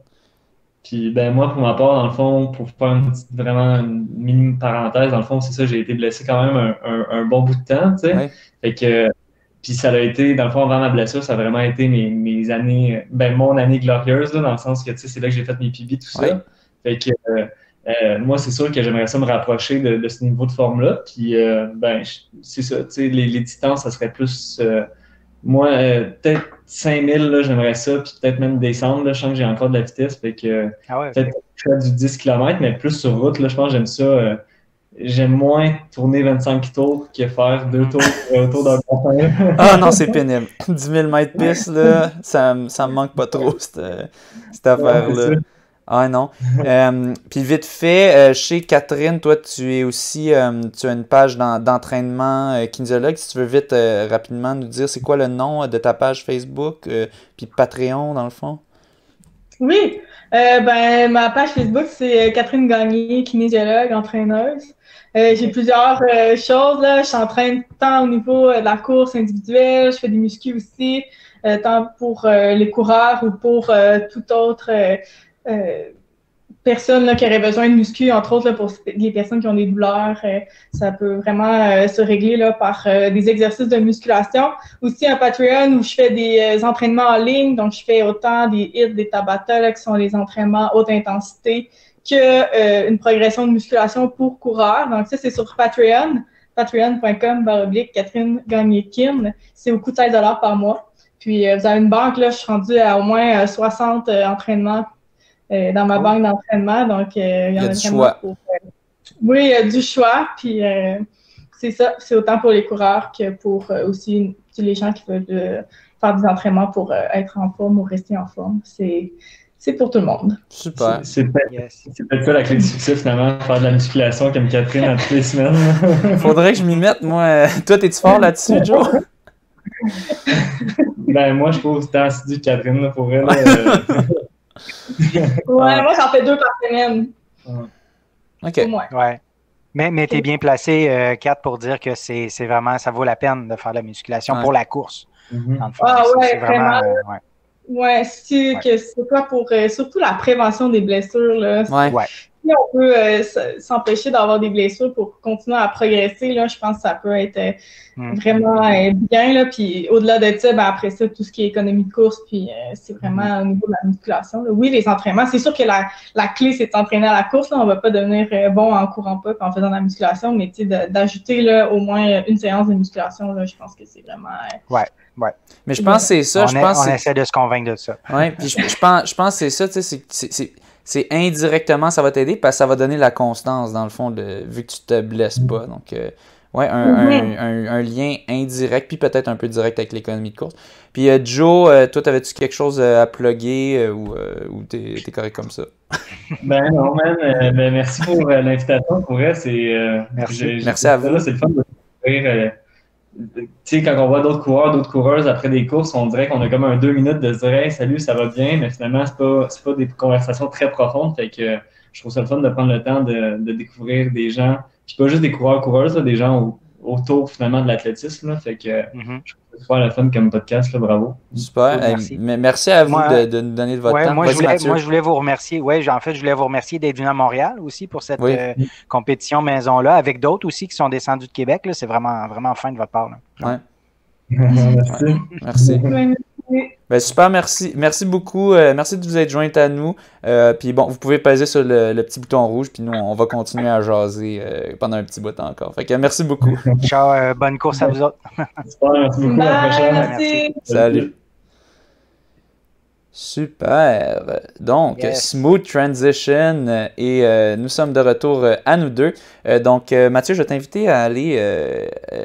Puis ben moi, pour ma part, dans le fond, pour faire une petite, vraiment une mini parenthèse, dans le fond, c'est ça, j'ai été blessé quand même un, un, bon bout de temps, tu sais. Fait que puis ça a été, dans le fond, avant ma blessure, ça a vraiment été mes, mes années, ben mon année glorieuse, là, dans le sens que, tu sais, c'est là que j'ai fait mes PB, tout ça. Fait que euh, moi, c'est sûr que j'aimerais ça me rapprocher de, de ce niveau de forme-là. Puis, euh, ben, c'est ça, tu sais, les, les, distances, ça serait plus, euh, moi, peut-être 5000, là, j'aimerais ça, puis peut-être même descendre. Là, je sens que j'ai encore de la vitesse. Fait que ah peut-être faire du 10 km, mais plus sur route, là, je pense que j'aime ça. Euh, j'aime moins tourner 25 tours que faire deux tours autour d'un bassin. ah non, c'est pénible. 10 000 mètres piste, là, ça, ça me manque pas trop, cette, cette affaire-là. Ah non. Euh, puis vite fait, euh, chez Catherine, toi, tu es aussi, euh, tu as une page d'entraînement kinésiologue. Si tu veux vite, rapidement nous dire c'est quoi le nom de ta page Facebook, puis Patreon, dans le fond? Oui. ben, ma page Facebook, c'est Catherine Gagné, kinésiologue, entraîneuse. J'ai plusieurs choses. Là. Je s'entraîne tant au niveau de la course individuelle, je fais des muscu aussi, tant pour les coureurs ou pour tout autre euh, personnes là, qui auraient besoin de muscu, entre autres pour les personnes qui ont des douleurs, euh, ça peut vraiment euh, se régler là, par des exercices de musculation. Aussi un Patreon où je fais des entraînements en ligne, donc je fais autant des hits, des tabata, qui sont des entraînements haute intensité, que une progression de musculation pour coureurs. Donc ça, c'est sur Patreon, patreon.com baroblique Catherine Gagné-Kim. C'est au coût de 16 par mois. Puis vous avez une banque, là, je suis rendue à au moins 60 entraînements euh, dans ma banque d'entraînement. Donc, euh, il y, a, du choix. Euh, oui, il y a du choix. Puis, c'est ça. C'est autant pour les coureurs que pour aussi les gens qui veulent faire des entraînements pour être en forme ou rester en forme. C'est c'est pour tout le monde. Super. C'est peut-être ça la clé du succès finalement, faire de la musculation comme Catherine à toutes les semaines. Faudrait que je m'y mette, moi. Toi, t'es-tu fort là-dessus, Joe? ben, moi, je trouve que c'est assidu Catherine, pour elle. Ouais, moi, j'en fais deux par semaine. OK. Ouais. Mais, mais tu es bien placé, euh, Kat, pour dire que c'est vraiment, ça vaut la peine de faire de la musculation pour la course. Mm -hmm. ah ouais, vraiment. Euh, ouais. Ouais, c'est que c'est quoi pour euh, surtout la prévention des blessures là. Ouais on peut euh, s'empêcher d'avoir des blessures pour continuer à progresser, là, je pense que ça peut être euh, hmm. vraiment euh, bien. Là, puis au-delà de ça, ben, après ça, tout ce qui est économie de course, puis c'est vraiment au niveau de la musculation. Oui, les entraînements, c'est sûr que la, la clé, c'est de s'entraîner à la course. Là. On va pas devenir bon en courant pas en faisant de la musculation, mais d'ajouter au moins une séance de musculation, là, je pense que c'est vraiment. ouais. Ouais. Mais je pense que c'est ça. On, je pense on essaie de se convaincre de ça. Oui, puis je, je, pense, je pense que c'est ça. C'est c'est indirectement, ça va t'aider parce que ça va donner la constance, dans le fond, de, vu que tu te blesses pas. Donc, euh, ouais, mhm. un, un, lien indirect, puis peut-être un peu direct avec l'économie de course. Puis, euh, Joe, euh, toi, t'avais-tu quelque chose à plugger ou, ou t'es es correct comme ça? ben non, man. ben, merci pour l'invitation. Pour vrai, c'est. merci. merci à vous. C'est le fun de découvrir tu sais, quand on voit d'autres coureurs, d'autres coureuses après des courses, on dirait qu'on a comme un deux minutes de se dire salut, ça va bien, mais finalement, c'est pas, pas des conversations très profondes. Fait que je trouve ça le fun de prendre le temps de, de découvrir des gens, puis pas juste des coureurs, coureuses, des gens autour finalement de l'athlétisme. Fait que mm-hmm. je trouve ça super le fun comme podcast, là, bravo. Super. merci. merci à vous de, nous donner de votre temps. Moi je, voulais, moi je, voulais, vous remercier. Ouais, en fait, je voulais vous remercier d'être venu à Montréal aussi pour cette euh, compétition maison-là, avec d'autres aussi qui sont descendus de Québec. C'est vraiment, vraiment fin de votre part. Ouais. merci. merci. Ben, super, merci. Merci beaucoup. Euh, merci de vous être joint à nous. Euh, puis bon, vous pouvez peser sur le, petit bouton rouge, puis nous, on va continuer à jaser euh, pendant un petit bout encore. Fait que merci beaucoup. Ciao, bonne course à vous autres. merci beaucoup. Merci. Salut. Super. Donc, smooth transition et nous sommes de retour à nous deux. donc, Mathieu, je vais t'inviter à aller,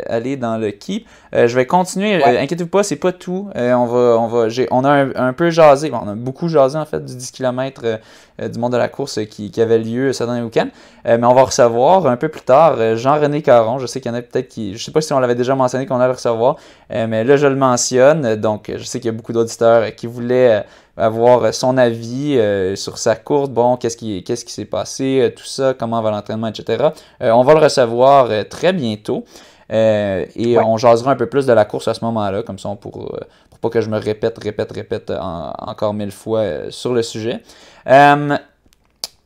aller dans le keep. Je vais continuer. Inquiétez-vous pas, c'est pas tout. on va, on va, on a un, peu jasé, on a beaucoup jasé en fait du 10 km du monde de la course qui, avait lieu ce dernier week-end. mais on va recevoir un peu plus tard Jean-René Caron. Je sais qu'il y en a peut-être qui, je sais pas si on l'avait déjà mentionné qu'on allait le recevoir, mais là je le mentionne. Donc, je sais qu'il y a beaucoup d'auditeurs qui voulaient avoir son avis euh, sur sa course, bon, qu'est-ce qui qu'est-ce qui s'est passé, euh, tout ça, comment va l'entraînement, etc. Euh, on va le recevoir très bientôt. Et on jasera un peu plus de la course à ce moment-là, comme ça pour, pour pas que je me répète, répète, répète encore mille fois sur le sujet.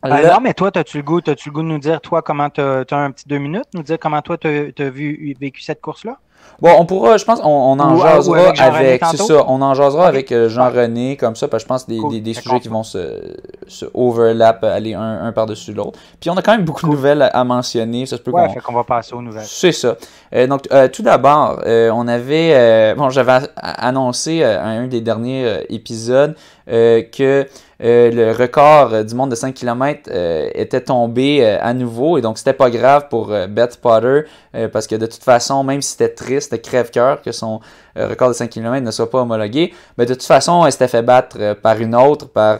non, mais toi, as-tu le goût, as-tu le goût de nous dire, toi, comment tu as, un petit deux minutes, nous dire comment toi, tu as, vu, vécu cette course-là? Bon, on pourra, je pense, on, on en jasera avec, c'est ça, on en jasera avec euh, Jean-René, comme ça, parce que je pense des, des, des sujets qui vont se, se overlap, aller un, un par-dessus l'autre. Puis on a quand même beaucoup de nouvelles à, mentionner, ça se peut ouais, qu'on... fait qu'on va passer aux nouvelles. C'est ça. Euh, donc, euh, tout d'abord, euh, on avait, euh, bon, j'avais annoncé à un des derniers épisodes que euh, le record euh, du monde de 5 km euh, était tombé à nouveau et donc c'était pas grave pour Beth Potter parce que de toute façon, même si c'était triste, crève-cœur que son record de 5 km ne soit pas homologué, mais de toute façon, elle s'était fait battre par une autre, par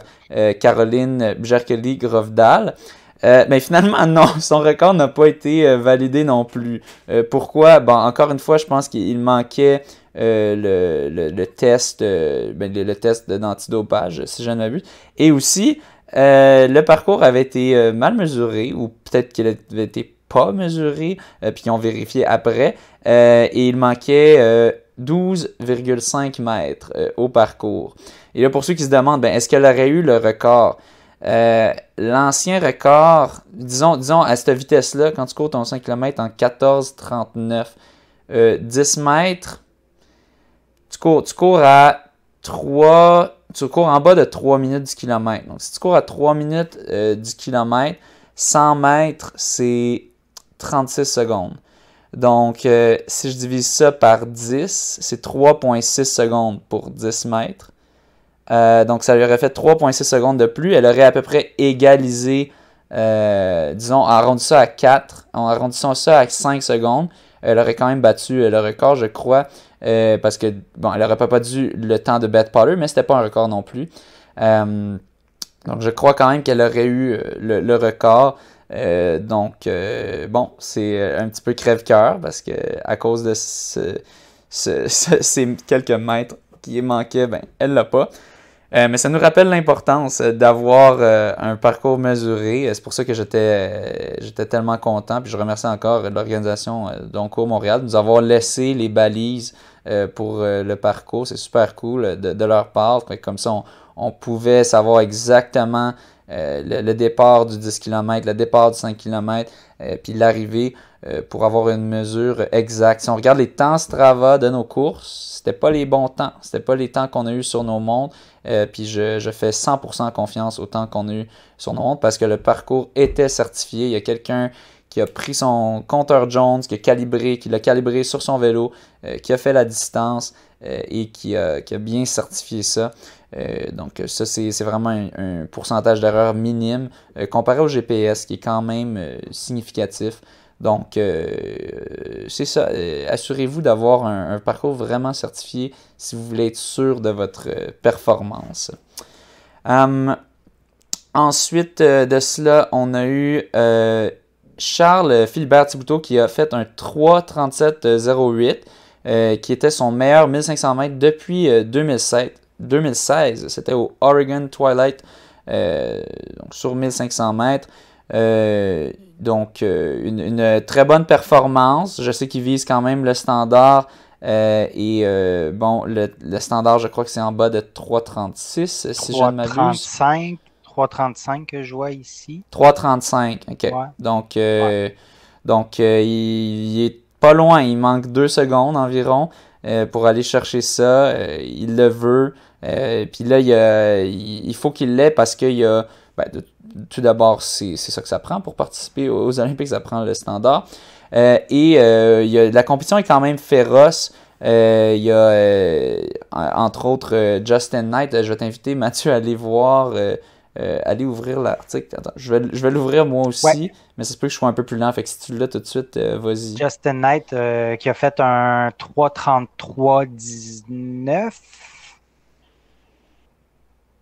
Caroline Bjerkeli-Grovdal. mais finalement, non, son record n'a pas été validé non plus. pourquoi? Bon, encore une fois, je pense qu'il manquait euh, le, le, test, euh, ben, le, test d'antidopage, si je ne m'abuse. Et aussi, euh, le parcours avait été mal mesuré, ou peut-être qu'il avait été pas mesuré, puis ils ont vérifié après, et il manquait 12,5 mètres au parcours. Et là, pour ceux qui se demandent, ben, est-ce qu'elle aurait eu le record? L'ancien record, disons, disons à cette vitesse-là, quand tu cours ton 5 km en 14,39, 10 mètres, tu cours, à 3, tu cours en bas de 3 minutes du kilomètre. Donc, si tu cours à 3 minutes euh, du kilomètre, 100 mètres, c'est 36 secondes. Donc, euh, si je divise ça par 10, c'est 3,6 secondes pour 10 mètres. Euh, donc, ça lui aurait fait 3,6 secondes de plus. Elle aurait à peu près égalisé, disons, en arrondissant ça à 4, en arrondissant ça à 5 secondes. Elle aurait quand même battu le record, je crois, euh, parce que, bon, elle n'aurait pas dû le temps de Beth Potter, mais c'était pas un record non plus. Euh, donc, je crois quand même qu'elle aurait eu euh, le, record. donc, bon, c'est un petit peu crève-cœur parce que à cause de ces quelques mètres qui manquaient, ben, elle l'a pas. mais ça nous rappelle l'importance d'avoir un parcours mesuré. C'est pour ça que j'étais j'étais tellement content. Puis je remercie encore l'organisation d'Oncourt Montréal de nous avoir laissé les balises euh, pour euh, le parcours. C'est super cool de, leur part. Comme ça, on, pouvait savoir exactement euh, le, départ du 10 km, le départ du 5 km, puis l'arrivée pour avoir une mesure exacte. Si on regarde les temps Strava de nos courses, c'était pas les bons temps. C'était pas les temps qu'on a eu sur nos montres. puis je, je, fais 100% confiance au temps qu'on a eu sur nos montres parce que le parcours était certifié. Il y a quelqu'un qui a pris son compteur Jones, qui a calibré, qui l'a calibré sur son vélo, euh, qui a fait la distance euh, et qui a, bien certifié ça. Euh, donc ça, c'est vraiment un, pourcentage d'erreur minime comparé au GPS, qui est quand même significatif. Donc, c'est ça. Assurez-vous d'avoir un, parcours vraiment certifié si vous voulez être sûr de votre performance. Hum, ensuite de cela, on a eu Charles Philibert Thibouteau qui a fait un 3.37.08. qui était son meilleur 1500 mètres depuis 2007, 2016. C'était au Oregon Twilight, donc sur 1500 mètres. donc, une, très bonne performance. Je sais qu'il vise quand même le standard. et bon, le, standard, je crois que c'est en bas de 3,36, si je ne m'abuse. 3,35 que je vois ici. 3,35, ok. Donc, euh, donc euh, il, est pas loin, il manque deux secondes environ euh, pour aller chercher ça. il le veut. Puis là, il, il faut qu'il l'ait parce qu'il y a. Ben, tout d'abord, c'est ça que ça prend pour participer aux Olympiques, ça prend le standard. et il y a, la compétition est quand même féroce. il y a, entre autres, Justin Knight. Je vais t'inviter, Mathieu, à aller voir euh, aller ouvrir l'article. Attends, je vais, je vais l'ouvrir moi aussi, mais ça se peut que je sois un peu plus lent. Fait que si tu l'as tout de suite, euh, vas-y. Justin Knight euh, qui a fait un 3.33.19.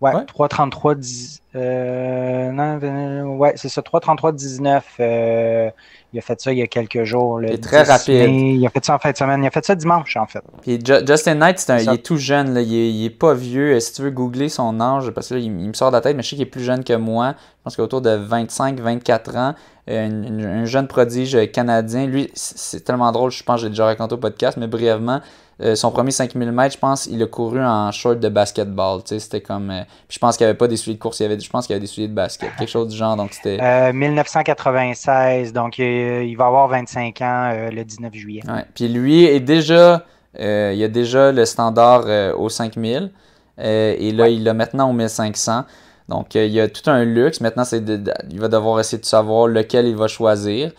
Ouais, ouais. 3.33.19. Euh, ouais, c'est ça, 3.33.19. Il a fait ça il y a quelques jours. il est très rapide. Il a fait ça en fin de semaine. Il a fait ça dimanche, en fait. Puis Justin Knight, il est tout jeune. Là. Il, est, pas vieux. Si tu veux googler son âge, parce que là, il, me sort de la tête, mais je sais qu'il est plus jeune que moi. Je pense qu'il est autour de 25-24 ans. un jeune prodige canadien. Lui, c'est tellement drôle. Je pense que j'ai déjà raconté au podcast, mais brièvement. Euh, son premier 5000 mètres, je pense, il a couru en short de basketball. C'était comme. Euh, je pense qu'il n'y avait pas des souliers de course, il y avait, je pense qu'il y avait des souliers de basket, quelque chose du genre. Donc c'était. 1996, euh, donc il va avoir 25 ans le 19 juillet. Ouais. Puis lui est déjà. il a déjà le standard au 5000. et là, il l'a maintenant au 1500. Donc, il y a tout un luxe. Maintenant, c'est il va devoir essayer de savoir lequel il va choisir.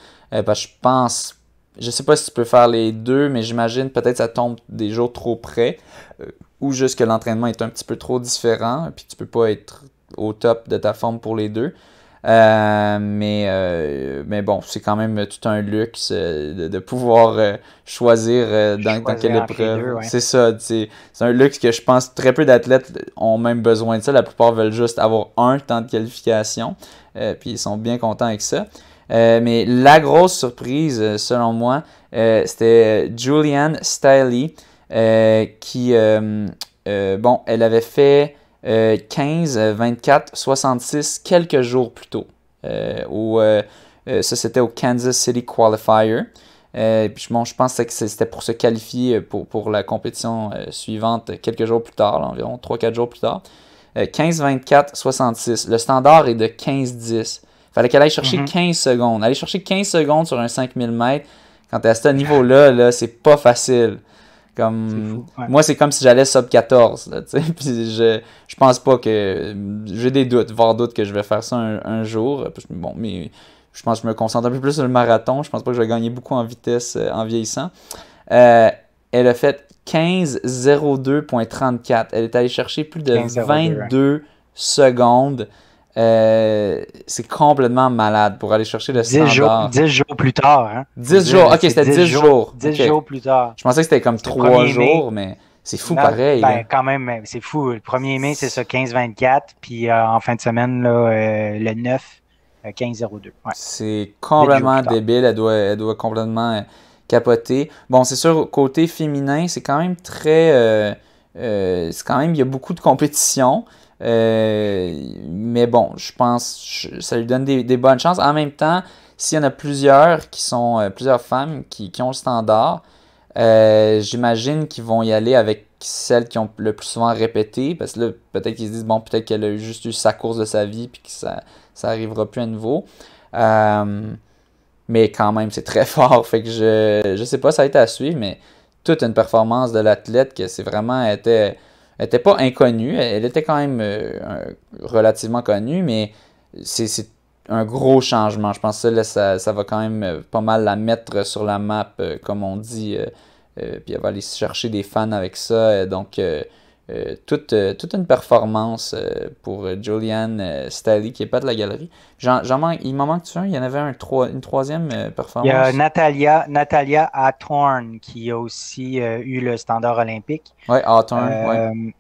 parce que je pense je sais pas si tu peux faire les deux, mais j'imagine peut-être ça tombe des jours trop près euh, ou juste que l'entraînement est un petit peu trop différent, puis tu peux pas être au top de ta forme pour les deux. Euh, mais, euh, mais bon, c'est quand même tout un luxe de, pouvoir choisir, dans, quelle épreuve. C'est ça, c'est un luxe que je pense très peu d'athlètes ont même besoin de ça. La plupart veulent juste avoir un temps de qualification, puis ils sont bien contents avec ça. Euh, mais la grosse surprise, euh, selon moi, euh, c'était Julianne Stiley qui, bon, elle avait fait 15, 24, 66 quelques jours plus tôt. ça, c'était au Kansas City Qualifier. puis bon, je pense que c'était pour se qualifier pour, pour la compétition suivante quelques jours plus tard, environ 3-4 jours plus tard. 15, 24, 66. Le standard est de 15, 10 fallait qu'elle aille chercher 15 mhm. secondes. Aller chercher 15 secondes sur un 5000 mètres, quand tu es à ce niveau-là, -là, c'est pas facile. Comme, Moi, c'est comme si j'allais sub 14. Là, puis je, je pense pas que. J'ai des doutes, voire doutes que je vais faire ça un, jour. Bon, mais je pense que je me concentre un peu plus sur le marathon. Je pense pas que je vais gagner beaucoup en vitesse euh, en vieillissant. Euh, elle a fait 15.02.34. Elle est allée chercher plus de 22 secondes euh, c'est complètement malade pour aller chercher le 10 standard. Jours, 10 jours plus tard. Hein? 10 jours, ok, c'était 10, jours. 10 jours plus tard. Je pensais que c'était comme 3 jours, mais c'est fou pareil. Ben, quand même, c'est fou. Le 1er mai, c'est ça, 15-24. Puis euh, en fin de semaine, là, euh, le 9, 15-02. Ouais. C'est complètement débile. Elle doit, elle doit complètement capoter. Bon, c'est sûr, côté féminin, c'est quand même très. c'est quand même, il y a beaucoup de compétition. Euh, mais bon, je pense que ça lui donne des, bonnes chances. En même temps, s'il y en a plusieurs qui sont euh, plusieurs femmes qui, ont le standard, euh, j'imagine qu'ils vont y aller avec celles qui ont le plus souvent répété. Parce que là, peut-être qu'ils se disent, bon, peut-être qu'elle a juste eu sa course de sa vie puis que ça, ça arrivera plus à nouveau. mais quand même, c'est très fort. Fait que je, je sais pas, ça a été à suivre, mais toute une performance de l'athlète que c'est vraiment été elle n'était pas inconnue, elle était quand même euh, relativement connue, mais c'est un gros changement. Je pense que ça, ça, va quand même euh, pas mal la mettre sur la map, euh, comme on dit. puis elle va aller chercher des fans avec ça. donc, toute, toute une performance pour Julianne Staley, qui n'est pas de la galerie. il m'en manque-tu un? Il y en avait un, une troisième performance. Il y a Natalia, Natalia Athorn qui a aussi eu le standard olympique. Oui, Athorn.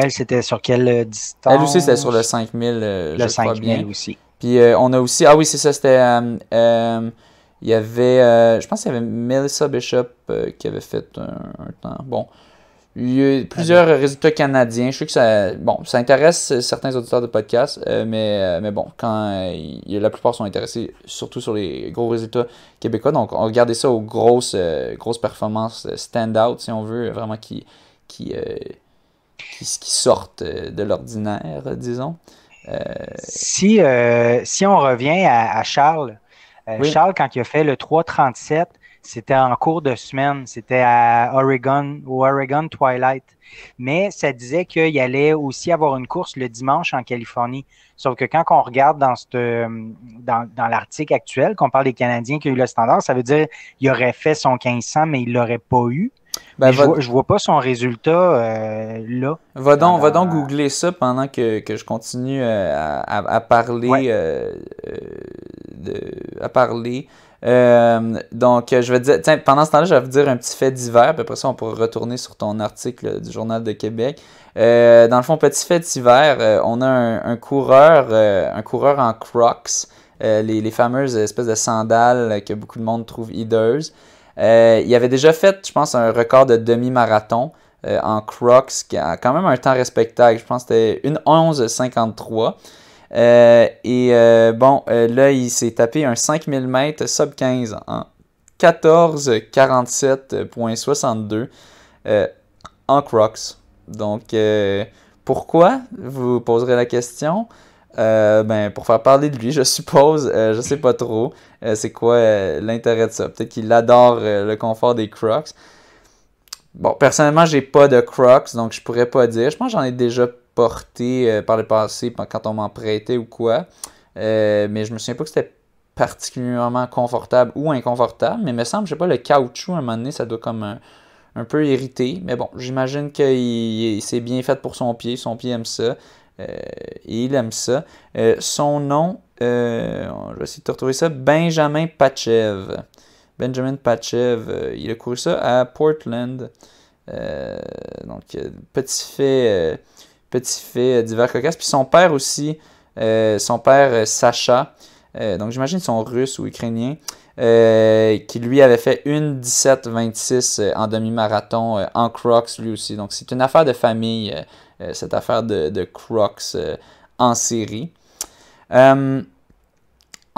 Elle, c'était sur quelle distance? Elle aussi, c'était sur le 5000, euh, le 5000 aussi. Puis euh, on a aussi, ah oui, c'est ça, c'était, euh, Il y avait, je pense qu'il y avait Melissa Bishop qui avait fait un, temps. Bon, il y a plusieurs résultats canadiens. Je sais que ça, bon, ça intéresse certains auditeurs de podcast, mais, mais bon, quand la plupart sont intéressés surtout sur les gros résultats québécois. Donc, on regardait ça aux grosses, grosses performances stand-out, si on veut, vraiment qui, qui, qui, sortent de l'ordinaire, disons. si, si on revient à Charles, euh, Charles, quand il a fait le 337, c'était en cours de semaine. C'était à Oregon, au Oregon Twilight. Mais ça disait qu'il allait aussi avoir une course le dimanche en Californie. Sauf que quand on regarde dans, dans, dans l'article actuel, qu'on parle des Canadiens qui ont eu le standard, ça veut dire qu'il aurait fait son 1500, mais il ne l'aurait pas eu. Ben, je, vois, vois pas son résultat euh, là. Va donc, va donc googler ça pendant que, je continue euh, à, parler. à parler. Euh, donc, je vais dire, tiens, pendant ce temps-là, je vais vous dire un petit fait divers, puis après ça, on pourra retourner sur ton article du Journal de Québec. Euh, dans le fond, petit fait divers, euh, on a un, coureur, un coureur en Crocs, les, fameuses espèces de sandales que beaucoup de monde trouve hideuses. il avait déjà fait, je pense, un record de demi-marathon en Crocs, qui a quand même un temps respectable. Je pense que c'était une 11,53. Euh, et euh, bon, euh, là, il s'est tapé un 5000 mètres sub 15 en 14,47,62 en Crocs. Donc, pourquoi Vous poserez la question? ben, pour faire parler de lui, je suppose. je sais pas trop. c'est quoi l'intérêt de ça? Peut-être qu'il adore le confort des Crocs. Bon, personnellement, j'ai pas de Crocs, donc je pourrais pas dire. Je pense que j'en ai déjà porté euh, par le passé quand on m'en prêtait ou quoi. Euh, mais je me souviens pas que c'était particulièrement confortable ou inconfortable. Mais il me semble, je sais pas, le caoutchouc à un moment donné, ça doit comme un, peu irriter. Mais bon, j'imagine que c'est bien fait pour son pied. Son pied aime ça. Euh, et il aime ça. son nom, je vais essayer de retrouver ça, Benjamin Pachev. Benjamin Pachev, il a couru ça à Portland. donc, petit fait petit fait euh, divers cocasses. Puis son père aussi, euh, son père euh, Sacha, donc j'imagine son russe ou ukrainien, qui lui avait fait une 17-26 en demi-marathon en Crocs lui aussi. Donc c'est une affaire de famille, cette affaire de, de Crocs en série.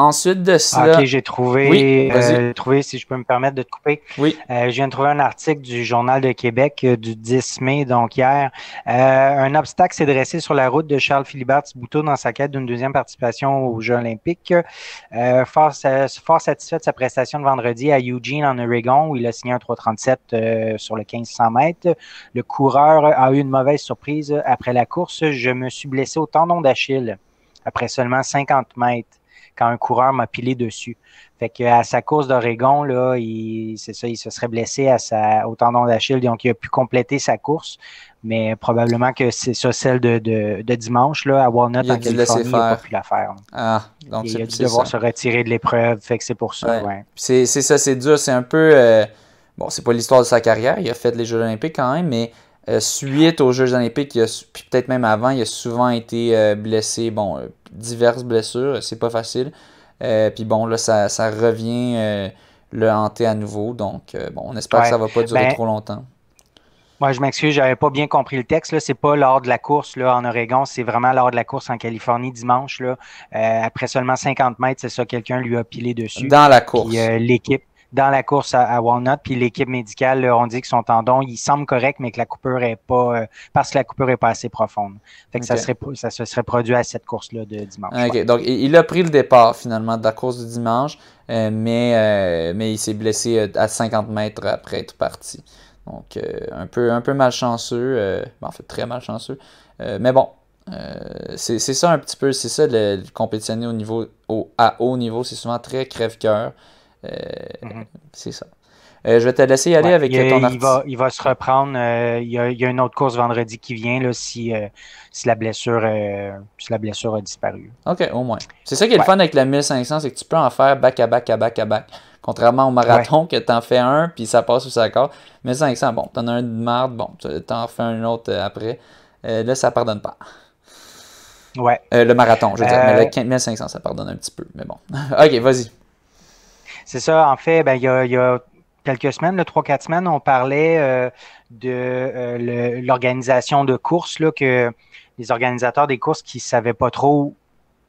Ensuite de cela. ok, j'ai trouvé, euh, trouvé, si je peux me permettre de te couper. Oui. Euh, je viens de trouver un article du Journal de Québec euh, du 10 mai, donc hier. un obstacle s'est dressé sur la route de Charles Philibert Thibouteau dans sa quête d'une deuxième participation aux Jeux Olympiques. fort, fort, satisfait de sa prestation de vendredi à Eugene, en Oregon, où il a signé un 3,37 sur le 1500 mètres. Le coureur a eu une mauvaise surprise après la course. Je me suis blessé au tendon d'Achille après seulement 50 mètres quand un coureur m'a pilé dessus. Fait que à sa course d'Oregon, là, il, c'est ça, il se serait blessé à sa, au tendon d'Achille, donc il a pu compléter sa course. Mais probablement que c'est ça, celle de, de, dimanche, là, à Walnut, en Californie, il n'a pas pu la faire. Ah, donc il a dû devoir se retirer de l'épreuve, fait que c'est pour ça, ouais. C'est, ça, c'est dur, c'est un peu... Euh, bon, c'est pas l'histoire de sa carrière, il a fait les Jeux olympiques quand même, mais suite aux Jeux olympiques, puis peut-être même avant, il a souvent été euh, blessé. Bon, euh, diverses blessures, c'est pas facile. puis bon, là, ça, revient le hanter à nouveau. Donc, bon, on espère que ça va pas durer ben, trop longtemps. Moi, je m'excuse, j'avais pas bien compris le texte. Ce C'est pas lors de la course là, en Oregon, c'est vraiment lors de la course en Californie dimanche. Là. après seulement 50 mètres, c'est ça, quelqu'un lui a pilé dessus. Dans la course. l'équipe, dans la course à, Walnut. Puis l'équipe médicale leur ont dit que son tendon, il semble correct, mais que la coupure est pas euh, parce que la coupure est pas assez profonde. Fait que ça serait ça se serait produit à cette course-là de dimanche. OK. Donc il a pris le départ finalement de la course du dimanche, euh, mais, euh, mais il s'est blessé à 50 mètres après être parti. Donc un peu un peu malchanceux. en fait très malchanceux. mais bon, c'est ça un petit peu, c'est ça le, compétitionner au niveau au, à haut niveau, c'est souvent très crève-cœur. Euh, mhm. C'est ça. Euh, je vais te laisser y aller avec ton il va, il va se reprendre. Euh, il, y a, il, y a, une autre course vendredi qui vient là, si, si, la blessure, si la blessure a disparu. OK, au moins. C'est ça qui est le fun avec la 1500, c'est que tu peux en faire back à back à back à back. Contrairement au marathon, que tu en fais un, puis ça passe sous sa corde. 1500, bon, tu en as un de marde, bon, tu en fais un autre après. là, ça pardonne pas. Ouais. le marathon, je veux dire. Mais le 1500, ça pardonne un petit peu. Mais bon. OK, vas-y. C'est ça, en fait, ben, il, y a, quelques semaines, trois, quatre semaines, on parlait de l'organisation de courses, que les organisateurs des courses qui ne savaient pas trop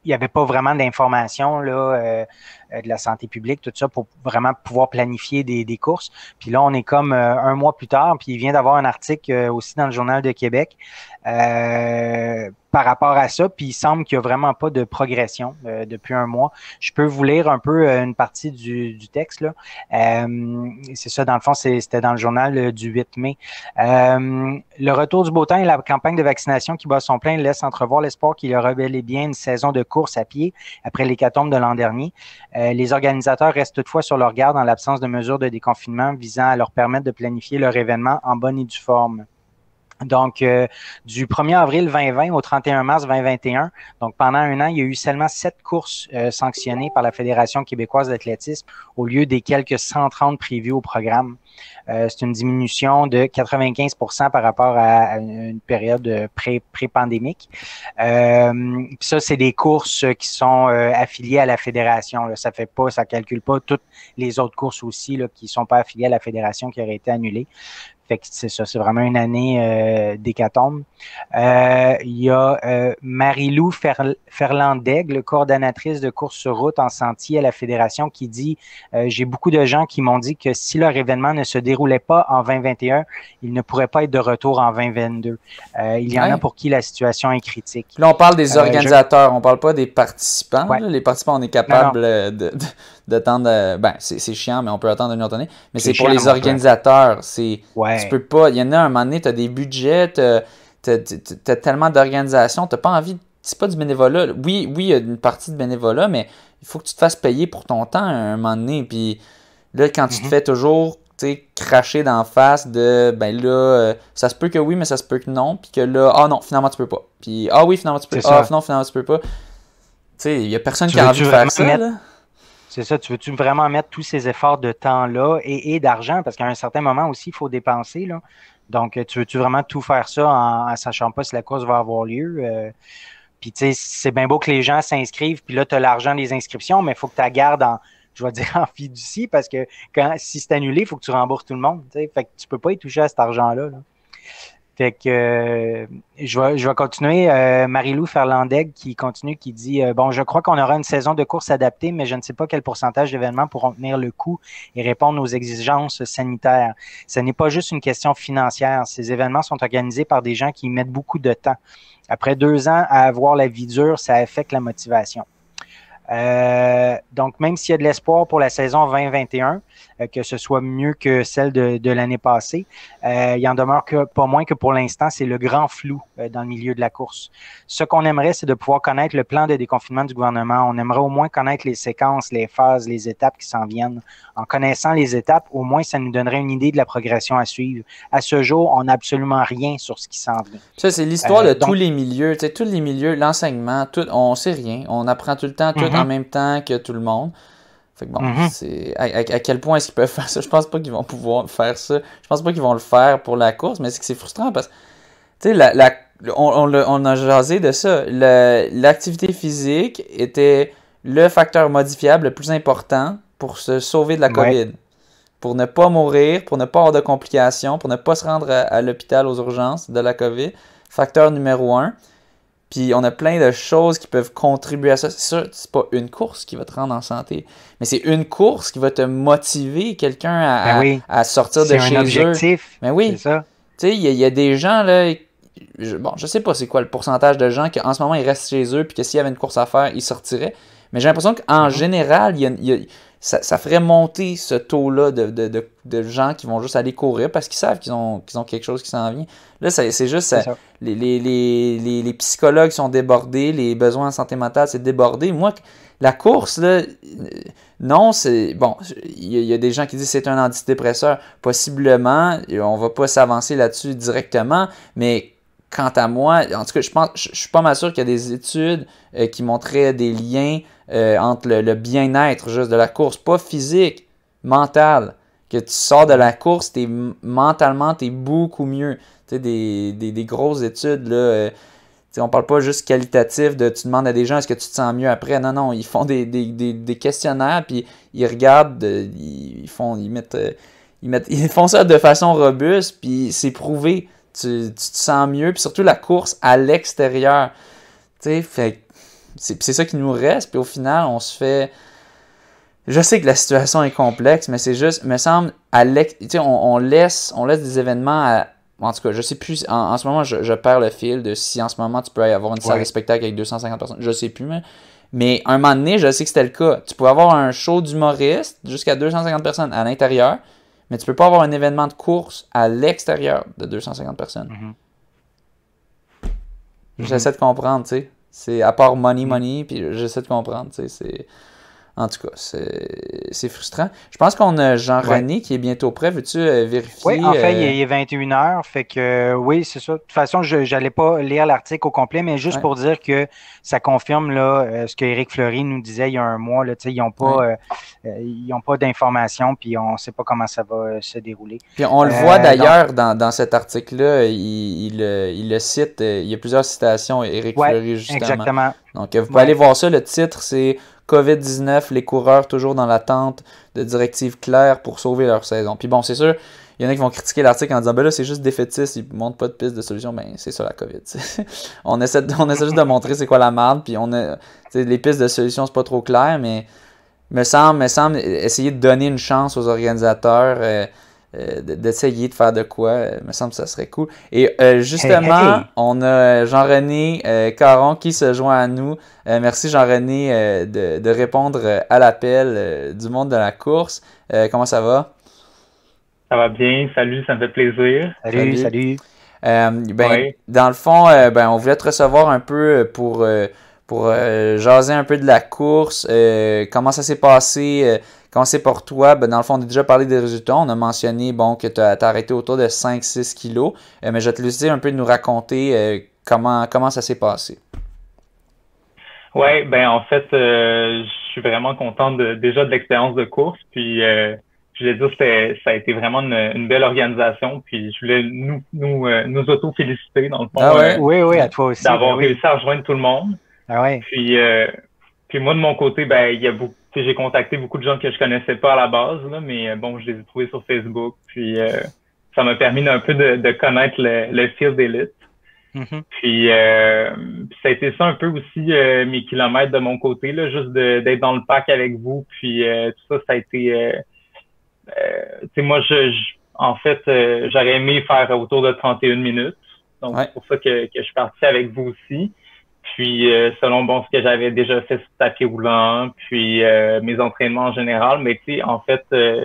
il n'y avait pas vraiment d'informations euh, euh, de la santé publique, tout ça, pour vraiment pouvoir planifier des, courses. Puis là, on est comme euh, un mois plus tard, puis il vient d'avoir un article aussi dans le Journal de Québec par rapport à ça, puis il semble qu'il n'y a vraiment pas de progression depuis un mois. Je peux vous lire un peu une partie du, texte. c'est ça, dans le fond, c'était dans le journal du 8 mai. le retour du beau temps et la campagne de vaccination qui bat son plein laisse entrevoir l'espoir qu'il y aura bel et bien une saison de course à pied après l'hécatombe de l'an dernier. Euh, les organisateurs restent toutefois sur leur garde en l'absence de mesures de déconfinement visant à leur permettre de planifier leur événement en bonne et due forme. Donc, euh, du 1er avril 2020 au 31 mars 2021, donc pendant un an, il y a eu seulement sept courses euh, sanctionnées par la Fédération québécoise d'athlétisme au lieu des quelques 130 prévues au programme. Euh, c'est une diminution de 95% par rapport à, une période pré-pandémique. ça, c'est des courses qui sont affiliées à la fédération. Là. Ça fait pas, ça calcule pas toutes les autres courses aussi là, qui sont pas affiliées à la fédération qui auraient été annulées c'est ça, c'est vraiment une année euh, d'hécatombe. Euh, il y a euh, Marie-Lou Ferlandaigle, coordonnatrice de course sur route en sentier à la Fédération, qui dit J'ai beaucoup de gens qui m'ont dit que si leur événement ne se déroulait pas en 2021, il ne pourrait pas être de retour en 2022. il y en a pour qui la situation est critique. Là, on parle des organisateurs, on parle pas des participants. Les participants, on est capable de d'attendre. Euh, ben, c'est chiant, mais on peut attendre une autre année. Mais c'est pour les organisateurs. C'est, Tu peux pas. Il y en a un moment donné, tu as des budgets, tu as, tellement d'organisations, tu pas envie. C'est pas du bénévolat. Oui, oui, il y a une partie de bénévolat, mais il faut que tu te fasses payer pour ton temps à un moment donné. Puis là, quand tu te mhm. fais toujours cracher d'en face de ben là, euh, ça se peut que oui, mais ça se peut que non. Puis que là, ah non, finalement tu peux pas. Puis ah oui, finalement tu peux. Ah non, finalement tu peux pas. Tu sais, il y a personne qui a envie de faire ça. Là. C'est ça, tu veux-tu vraiment mettre tous ces efforts de temps-là et, d'argent, parce qu'à un certain moment aussi, il faut dépenser. Là. Donc, tu veux-tu vraiment tout faire ça en, sachant pas si la course va avoir lieu? Euh, puis, tu sais, c'est bien beau que les gens s'inscrivent, puis là, tu as l'argent des inscriptions, mais il faut que tu la gardes en, je vais dire, en fiducie, parce que quand, si c'est annulé, il faut que tu rembourses tout le monde. Fait que tu peux pas y toucher à cet argent-là. Là. Fait que euh, je, vais, continuer. Euh, Marie-Lou Ferlandeg qui continue, qui dit euh, Bon, je crois qu'on aura une saison de course adaptée, mais je ne sais pas quel pourcentage d'événements pourront tenir le coup et répondre aux exigences sanitaires. Ce n'est pas juste une question financière. Ces événements sont organisés par des gens qui mettent beaucoup de temps. Après deux ans à avoir la vie dure, ça affecte la motivation. Donc, même s'il y a de l'espoir pour la saison 2021, euh, que ce soit mieux que celle de, l'année passée. Euh, il en demeure que pas moins que pour l'instant, c'est le grand flou euh, dans le milieu de la course. Ce qu'on aimerait, c'est de pouvoir connaître le plan de déconfinement du gouvernement. On aimerait au moins connaître les séquences, les phases, les étapes qui s'en viennent. En connaissant les étapes, au moins, ça nous donnerait une idée de la progression à suivre. À ce jour, on n'a absolument rien sur ce qui s'en vient. Ça, c'est l'histoire de tous les milieux. Tous les milieux, l'enseignement, tout, on sait rien. On apprend tout le temps, tout mm-hmm. en même temps que tout le monde. Fait bon, mhm. c'est à, quel point est-ce qu'ils peuvent faire ça? Je pense pas qu'ils vont pouvoir faire ça. Je pense pas qu'ils vont le faire pour la course, mais c'est que c'est frustrant parce que, tu sais, la, la, on, on, a jasé de ça. L'activité physique était le facteur modifiable le plus important pour se sauver de la COVID. Pour ne pas mourir, pour ne pas avoir de complications, pour ne pas se rendre à l'hôpital aux urgences de la COVID. Facteur numéro un. Puis on a plein de choses qui peuvent contribuer à ça. C'est sûr, c'est pas une course qui va te rendre en santé, mais c'est une course qui va te motiver quelqu'un à, ben sortir de chez un objectif. Mais ben oui. Tu sais, il y, a des gens là. Je, bon, je sais pas c'est quoi le pourcentage de gens qui en ce moment ils restent chez eux puis que s'il y avait une course à faire, ils sortiraient. Mais j'ai l'impression qu'en mhm. général, il y a, ça, ferait monter ce taux-là de, gens qui vont juste aller courir parce qu'ils savent qu'ils ont, qu'ils ont quelque chose qui s'en vient. Là, c'est juste les, les, psychologues sont débordés, les besoins en santé mentale, c'est débordé. Moi, la course, là, euh, non, c'est. Bon, il y, a des gens qui disent que c'est un antidépresseur. Possiblement, on va pas s'avancer là-dessus directement, mais quant à moi, en tout cas, je pense, je, suis pas mal sûr qu'il y a des études euh, qui montraient des liens euh, entre le, bien-être juste de la course, pas physique, mental. Que tu sors de la course, mentalement, tu es beaucoup mieux. Tu sais, des, des, grosses études, là. Euh, on parle pas juste qualitatif de tu demandes à des gens est-ce que tu te sens mieux après? Non, non, ils font des, des, des, questionnaires, puis ils regardent, ils, font, ils mettent, ils mettent, ils font ça de façon robuste, puis c'est prouvé. Tu, tu, te sens mieux, puis surtout la course à l'extérieur. Tu sais, fait c'est ça qui nous reste, puis au final, on se fait. Je sais que la situation est complexe, mais c'est juste, me semble, à on, on, laisse, on laisse des événements à, en tout cas, je sais plus. En, ce moment, je, perds le fil de si en ce moment tu peux avoir une salle de spectacle avec 250 personnes. Je sais plus, mais. Mais un moment donné, je sais que c'était le cas. Tu pouvais avoir un show d'humoriste jusqu'à 250 personnes à l'intérieur, mais tu peux pas avoir un événement de course à l'extérieur de 250 personnes. Mm-hmm. J'essaie de comprendre, tu sais. C'est à part money, mm-hmm. money, puis j'essaie de comprendre, tu sais. En tout cas, c'est frustrant. Je pense qu'on a Jean-René qui est bientôt prêt. Veux-tu euh, vérifier? Oui, en fait, il est 21h. Euh, fait que euh, oui, c'est ça. De toute façon, je n'allais pas lire l'article au complet, mais juste pour dire que ça confirme là, ce que Eric Fleury nous disait il y a un mois. Là, ils n'ont pas, pas d'informations, puis on ne sait pas comment ça va se dérouler. Puis on le voit d'ailleurs dans, dans, cet article-là, il, il, le cite. il y a plusieurs citations, Eric Fleury, justement. Exactement. Donc, vous pouvez aller voir ça. Le titre, c'est COVID-19, les coureurs toujours dans l'attente de directives claires pour sauver leur saison. Puis bon, c'est sûr, il y en a qui vont critiquer l'article en disant ben là, c'est juste défaitiste, ils ne montrent pas de piste de solution. Ben, c'est ça la COVID. on, essaie juste de montrer c'est quoi la merde, puis on a. Les pistes de solution, c'est pas trop clair, mais me semble, me semble essayer de donner une chance aux organisateurs. Euh, d'essayer de faire de quoi. Euh, il me semble que ça serait cool. Et euh, justement, on a Jean-René Caron qui se joint à nous. merci Jean-René de, répondre à l'appel du monde de la course. comment ça va? Ça va bien, salut, ça me fait plaisir. Salut, salut. ben, Dans le fond, ben, on voulait te recevoir un peu pour, pour jaser un peu de la course, comment ça s'est passé quand c'est pour toi, ben, dans le fond, on a déjà parlé des résultats. On a mentionné bon, que tu as, arrêté autour de 5-6 kilos. Euh, mais je vais te laisser un peu nous raconter euh, comment, comment ça s'est passé. Oui, ben en fait, euh, je suis vraiment content de, déjà de l'expérience de course. Puis je voulais dire que ça a été vraiment une, belle organisation. Puis je voulais nous, nous, nous auto-féliciter dans le fond. Ah oui, oui, à toi aussi. D'avoir ben réussi à rejoindre tout le monde. Ah ouais. Puis, puis moi, de mon côté, ben, il y a beaucoup j'ai contacté beaucoup de gens que je connaissais pas à la base, là, mais euh, bon, je les ai trouvés sur Facebook. Puis euh, ça m'a permis d'un peu de, de, connaître le, le fil d'élite. Mm-hmm. Puis euh, ça a été ça un peu aussi euh, mes kilomètres de mon côté, là, juste d'être dans le pack avec vous. Puis tout ça, ça a été. tu sais, moi, je, en fait, j'aurais aimé faire autour de 31 minutes. Donc c'est pour ça que, que je suis parti avec vous aussi. Puis euh, selon bon ce que j'avais déjà fait sur tapis roulant, puis euh, mes entraînements en général, mais tu sais, en fait, euh,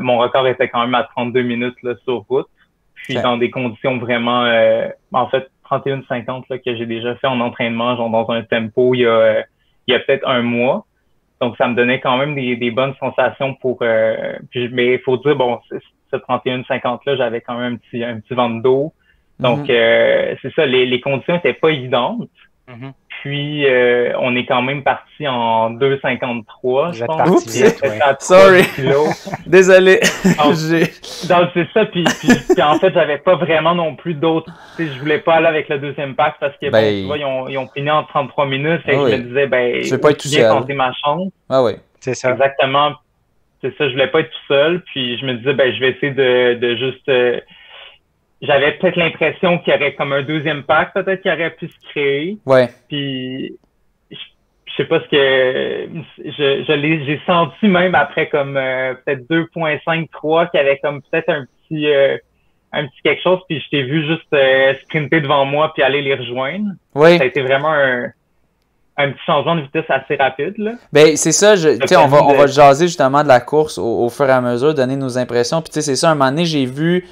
mon record était quand même à 32 minutes là, sur route. Puis dans des conditions vraiment en fait 31-50 là, que j'ai déjà fait en entraînement, genre dans un tempo il y a, il y a peut-être un mois. Donc ça me donnait quand même des, des bonnes sensations pour puis, mais il faut dire bon ce 31-50 là, j'avais quand même un petit un petit vent d'eau. Donc, mhm. euh, c'est ça, les, les conditions n'étaient pas évidentes. Mhm. Puis, euh, on est quand même parti en 2,53, je pense. Oups, sorry. Désolé. Donc, c'est ça. Puis, puis, en fait, j'avais pas vraiment non plus d'autres. Tu sais, je voulais pas aller avec le deuxième pack parce que, ben, tu vois, ils ont, ils ont fini en 33 minutes. Et ah je me disais, ben, je vais pas être tout seul. ma chance. Ah oui, c'est ça. Exactement. C'est ça, je voulais pas être tout seul. Puis, je me disais, ben, je vais essayer de, de juste. Euh, j'avais peut-être l'impression qu'il y aurait comme un deuxième pack, peut-être qu'il aurait pu se créer. Ouais. Puis je, sais pas ce que je, je l'ai j'ai senti même après comme euh, peut-être 2.5 3 qu'il y avait comme peut-être un petit euh, un petit quelque chose puis je t'ai vu juste euh, sprinter devant moi puis aller les rejoindre. Oui. Ça a été vraiment un un petit changement de vitesse assez rapide. Là. Ben, c'est ça, je, on, va, on va jaser justement de la course au, au, fur et à mesure, donner nos impressions. Puis tu sais, c'est ça, un moment donné, j'ai vu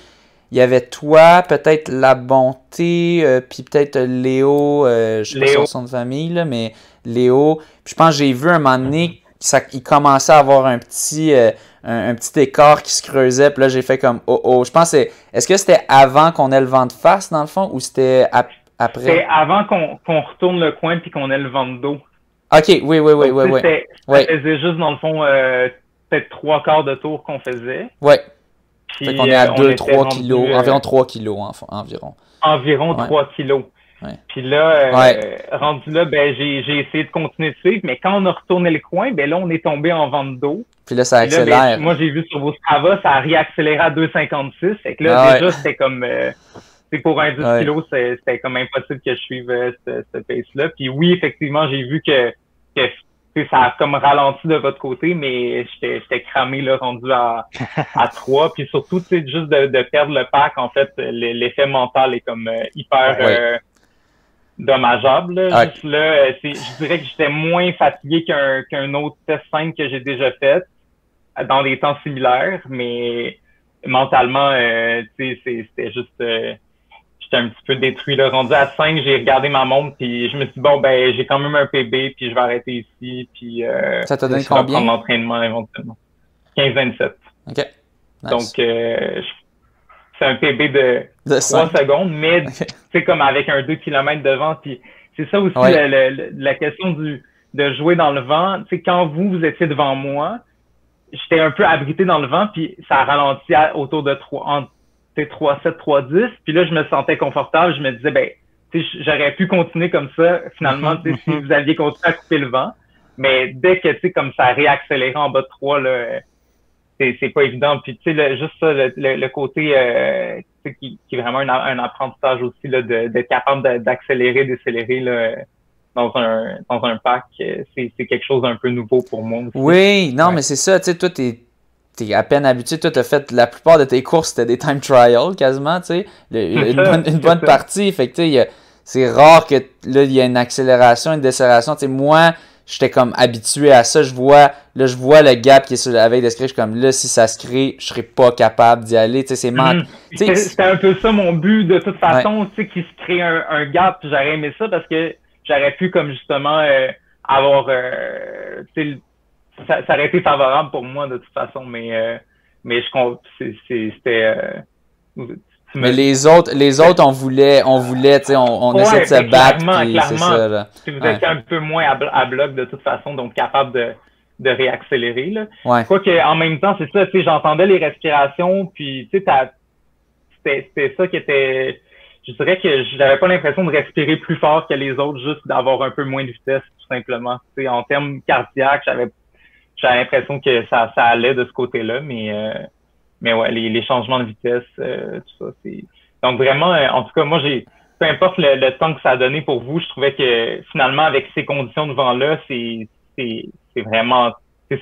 il y avait toi, peut-être La Bonté, euh, puis peut-être Léo, euh, je sais pas son de famille, là, mais Léo. Puis je pense que j'ai vu un moment donné, ça, il commençait à avoir un petit, euh, un, petit écart qui se creusait. Puis là, j'ai fait comme, oh oh. Je pense, est-ce que c'était avant qu'on ait le vent de face, dans le fond, ou c'était après? C'était avant qu'on retourne le coin puis qu'on ait le vent de dos. OK, oui, oui, oui, oui, oui. Ça faisait juste, dans le fond, peut-être trois quarts de tour qu'on faisait. Ouais. Fait qu'on est à 2-3 euh, kilos, environ 3 kilos environ. Environ 3 kilos. Puis là, euh, rendu là, ben, j'ai, essayé de continuer de suivre, mais quand on a retourné le coin, ben là, on est tombé en vente d'eau. Puis là, ça ben, accélère. moi, j'ai vu sur vos Strava, ça a réaccéléré à 2,56. Fait que là, ah déjà, c'était comme... c'est pour un 10 kilos, c'était comme impossible que je suive ce, ce pace-là. Puis oui, effectivement, j'ai vu que, que ça a comme ralenti de votre côté, mais j'étais cramé là, rendu à, à 3. Puis surtout, juste de, de perdre le pack, en fait, l'effet mental est comme euh, hyper euh, dommageable. Là. Juste là, euh, je dirais que j'étais moins fatigué qu'un qu'un autre test 5 que j'ai déjà fait dans des temps similaires, mais mentalement, euh, c'était juste j'étais un petit peu détruit. Là. Rendu à 5, j'ai regardé ma montre, puis je me suis dit, bon, ben, j'ai quand même un PB, puis je vais arrêter ici, puis euh, ça t'a donné combien? prendre l'entraînement éventuellement. 15-27. OK. Donc, euh, c'est un PB de, de 3 secondes, mais c'est comme avec un 2 km de vent, puis c'est ça aussi la question du de jouer dans le vent. Tu sais, quand vous, vous étiez devant moi, j'étais un peu abrité dans le vent, puis ça a ralenti autour de 3, 3-7, 3-10. Puis là, je me sentais confortable. Je me disais, ben, j'aurais pu continuer comme ça, finalement, si vous aviez continué à couper le vent. Mais dès que, tu sais, comme ça a réaccéléré en bas de 3, là, c'est pas évident. Puis, tu sais, juste ça, le, côté euh, qui, qui est vraiment un, apprentissage aussi, là, d'être capable d'accélérer, décélérer, là, dans un, dans un pack, euh, c'est quelque chose d'un peu nouveau pour moi aussi. Oui, non, mais c'est ça, tu sais, toi, t'es t'es à peine habitué. Toi, t'as fait la plupart de tes courses, c'était des time trials quasiment, tu sais. Une, bonne, une bonne partie. Fait que, tu sais, c'est rare que là, il y a une accélération, une décélération. Tu sais, moi, j'étais comme habitué à ça. Je vois, là, je vois le gap qui est sur la veille de se créer. Je suis comme, là, si ça se crée, je serais pas capable d'y aller. Tu sais, c'est mm C'était un peu ça mon but, de toute façon, tu sais, qu'il se crée un, un gap. J'aurais aimé ça parce que j'aurais pu, comme justement, euh, avoir, euh, ça, ça, aurait été favorable pour moi de toute façon, mais, euh, mais je c'était. Euh, mais les autres, les autres, on voulait, on voulait, tu sais, on, on essaie de se battre. Clairement, Ça, là. Vous êtes un peu moins à, bloc de toute façon, donc capable de, de réaccélérer. Là. Ouais. Quoi en même temps, c'est ça, tu sais, j'entendais les respirations, puis tu sais, c'était ça qui était. Je dirais que j'avais pas l'impression de respirer plus fort que les autres, juste d'avoir un peu moins de vitesse, tout simplement. Tu sais, en termes cardiaques, j'avais j'ai l'impression que ça, ça allait de ce côté-là, mais euh, mais ouais, les, les changements de vitesse, euh, tout ça, c'est. Donc vraiment, euh, en tout cas, moi j'ai peu importe le, temps que ça a donné pour vous, je trouvais que finalement, avec ces conditions de vent-là, c'est vraiment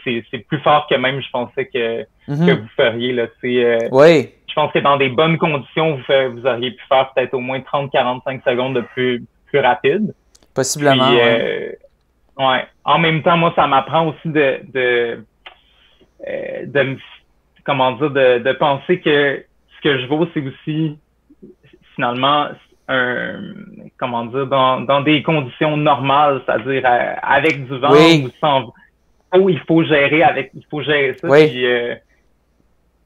c'est plus fort que même je pensais que, mm-hmm. que vous feriez. Là, euh, oui. Je pense que dans des bonnes conditions, vous, vous auriez pu faire peut-être au moins 30-45 secondes de plus, plus rapide. Possiblement. Ouais. En même temps, moi, ça m'apprend aussi de, de, euh, de comment dire, de, de penser que ce que je vaux, c'est aussi finalement un, comment dire, dans, dans des conditions normales, c'est-à-dire euh, avec du vent ou sans oh, il faut gérer avec, il faut gérer ça. Oui. Puis, euh,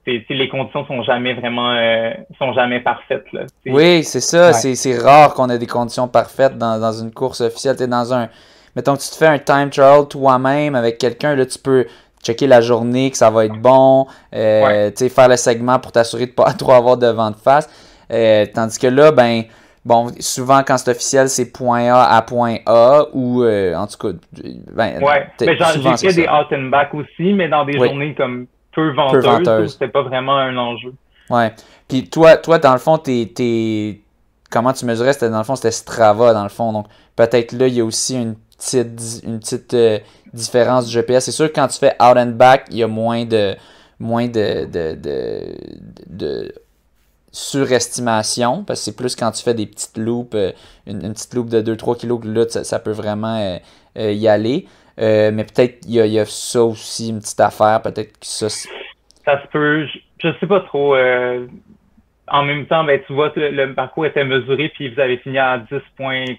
les conditions sont jamais vraiment euh, sont jamais parfaites là. Oui, c'est ça. C'est rare qu'on ait des conditions parfaites dans, dans une course officielle. T'es dans un mettons que tu te fais un time trial toi-même avec quelqu'un, là, tu peux checker la journée, que ça va être bon, euh, faire le segment pour t'assurer de ne pas trop avoir de vent de face. Euh, tandis que là, ben, bon, souvent quand c'est officiel, c'est point A à point A ou euh, en tout cas. Ben, ouais, mais j'ai fait des out and back aussi, mais dans des journées comme peu venteuses, peu venteuses. c'était pas vraiment un enjeu. Ouais. Puis toi, toi, dans le fond, t'es. Comment tu mesurais? C'était dans le fond, c'était Strava, dans le fond. Donc peut-être là, il y a aussi une une petite euh, différence du GPS. C'est sûr que quand tu fais out and back, il y a moins de moins de, de, surestimation parce que c'est plus quand tu fais des petites loupes, euh, une, petite loupe de 2-3 kg que là, ça, peut vraiment euh, y aller. mais peut-être il y, a, ça aussi, une petite affaire, peut-être que ça. Ça se peut, je, sais pas trop en même temps, ben, tu vois, le, le, parcours était mesuré, puis vous avez fini à 10.0.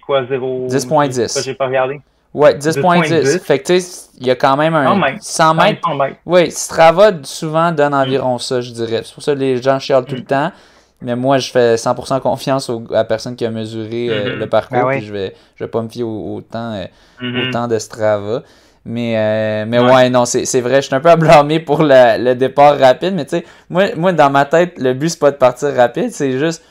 10.10. J'ai pas regardé. Ouais, 10.10. Fait que tu sais, il y a quand même un 100 mètres. Oui, Strava souvent donne environ ça, je dirais. C'est pour ça que les gens chialent tout le mm. temps. Mais moi, je fais 100% confiance à la personne qui a mesuré euh, mm-hmm. le parcours. Ben je vais, je vais pas me fier au, temps, euh, mm-hmm. au temps de Strava. Mais, euh, mais ouais. non, c'est vrai, je suis un peu à blâmer pour le, départ rapide, mais tu sais, moi, moi, dans ma tête, le but, c'est pas de partir rapide, c'est juste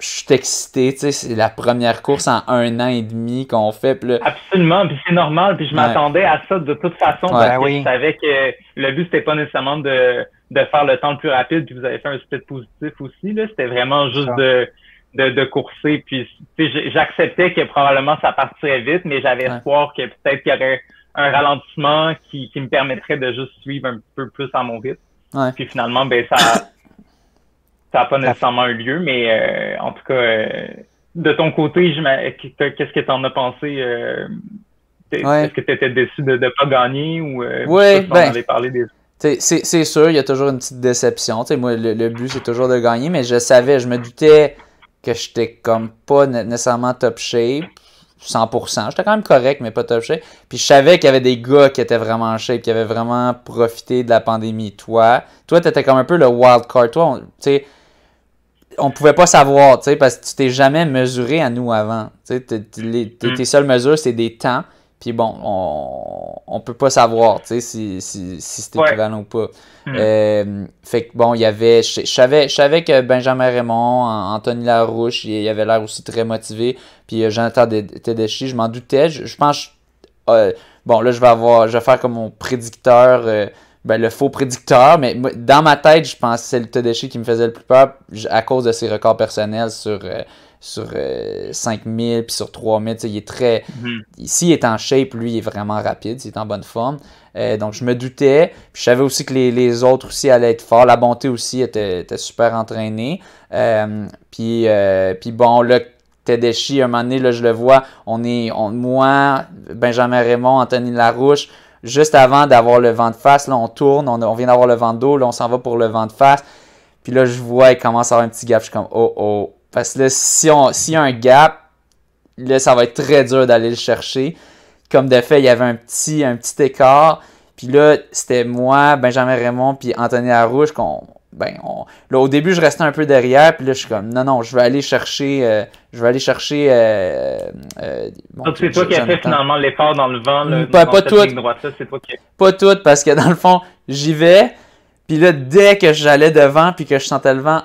je suis excité, tu sais, c'est la première course en un an et demi qu'on fait. Puis Absolument, puis c'est normal, puis je m'attendais à ça de toute façon, parce que je savais que le but, c'était pas nécessairement de, de faire le temps le plus rapide, puis vous avez fait un split positif aussi, là, c'était vraiment juste de, de, de, courser, puis j'acceptais que probablement ça partirait vite, mais j'avais espoir que peut-être qu'il y aurait un ralentissement qui, qui me permettrait de juste suivre un peu plus à mon rythme. Puis finalement, ben ça ça n'a pas nécessairement eu lieu, mais euh, en tout cas, euh, de ton côté, qu'est-ce que tu en as pensé? Euh, est-ce que tu étais déçu de ne pas gagner ou oui, ben, avait parlé des c'est sûr, il y a toujours une petite déception. moi, le, but, c'est toujours de gagner, mais je savais, je me doutais que j'étais comme pas nécessairement top shape. 100%. J'étais quand même correct, mais pas top shape. Puis je savais qu'il y avait des gars qui étaient vraiment en shape, qui avaient vraiment profité de la pandémie. Toi, toi, t'étais comme un peu le wild card. Toi, tu sais, on pouvait pas savoir, tu sais, parce que tu t'es jamais mesuré à nous avant. Tu sais, mm. tes seules mesures, c'est des temps. Puis bon, on, on peut pas savoir, tu sais, si, si, si c'était équivalent ou pas. Mm. Euh, fait que bon, il y avait, je, savais, je savais que Benjamin Raymond, Anthony Larouche, il, avait l'air aussi très motivé. Puis euh, Jonathan Tedeschi, je m'en doutais. Je, pense, euh, bon, là, je vais avoir, je vais faire comme mon prédicteur ben, le faux prédicteur, mais dans ma tête, je pense que c'est le Tedeschi qui me faisait le plus peur à cause de ses records personnels sur, euh, sur 5000 euh, puis sur 3000. Il est très. Ici, mhm. il est en shape, lui, il est vraiment rapide, il est en bonne forme. Euh, donc, je me doutais. Puis, je savais aussi que les, autres aussi allaient être forts. La bonté aussi était, super entraînée. puis, puis, bon, là, Tedeschi, un moment donné, là, je le vois, on est, on, moi, Benjamin Raymond, Anthony Larouche, juste avant d'avoir le vent de face, là, on tourne, on, vient d'avoir le vent d'eau, là, on s'en va pour le vent de face. Puis là, je vois, il commence à avoir un petit gap. Je suis comme, oh, oh. Parce que là, si on, s'il y a un gap, là, ça va être très dur d'aller le chercher. Comme de fait, il y avait un petit, un petit écart. Puis là, c'était moi, Benjamin Raymond, puis Anthony Larouche qu'on ben, là, au début, je restais un peu derrière, puis là, je suis comme, non, non, je vais aller chercher, euh, je vais aller chercher. Euh, euh, Donc, c'est toi qui as fait finalement l'effort dans le vent, là, pas, pas tout. Pas tout, parce que dans le fond, j'y vais, puis là, dès que j'allais devant, puis que je sentais le vent,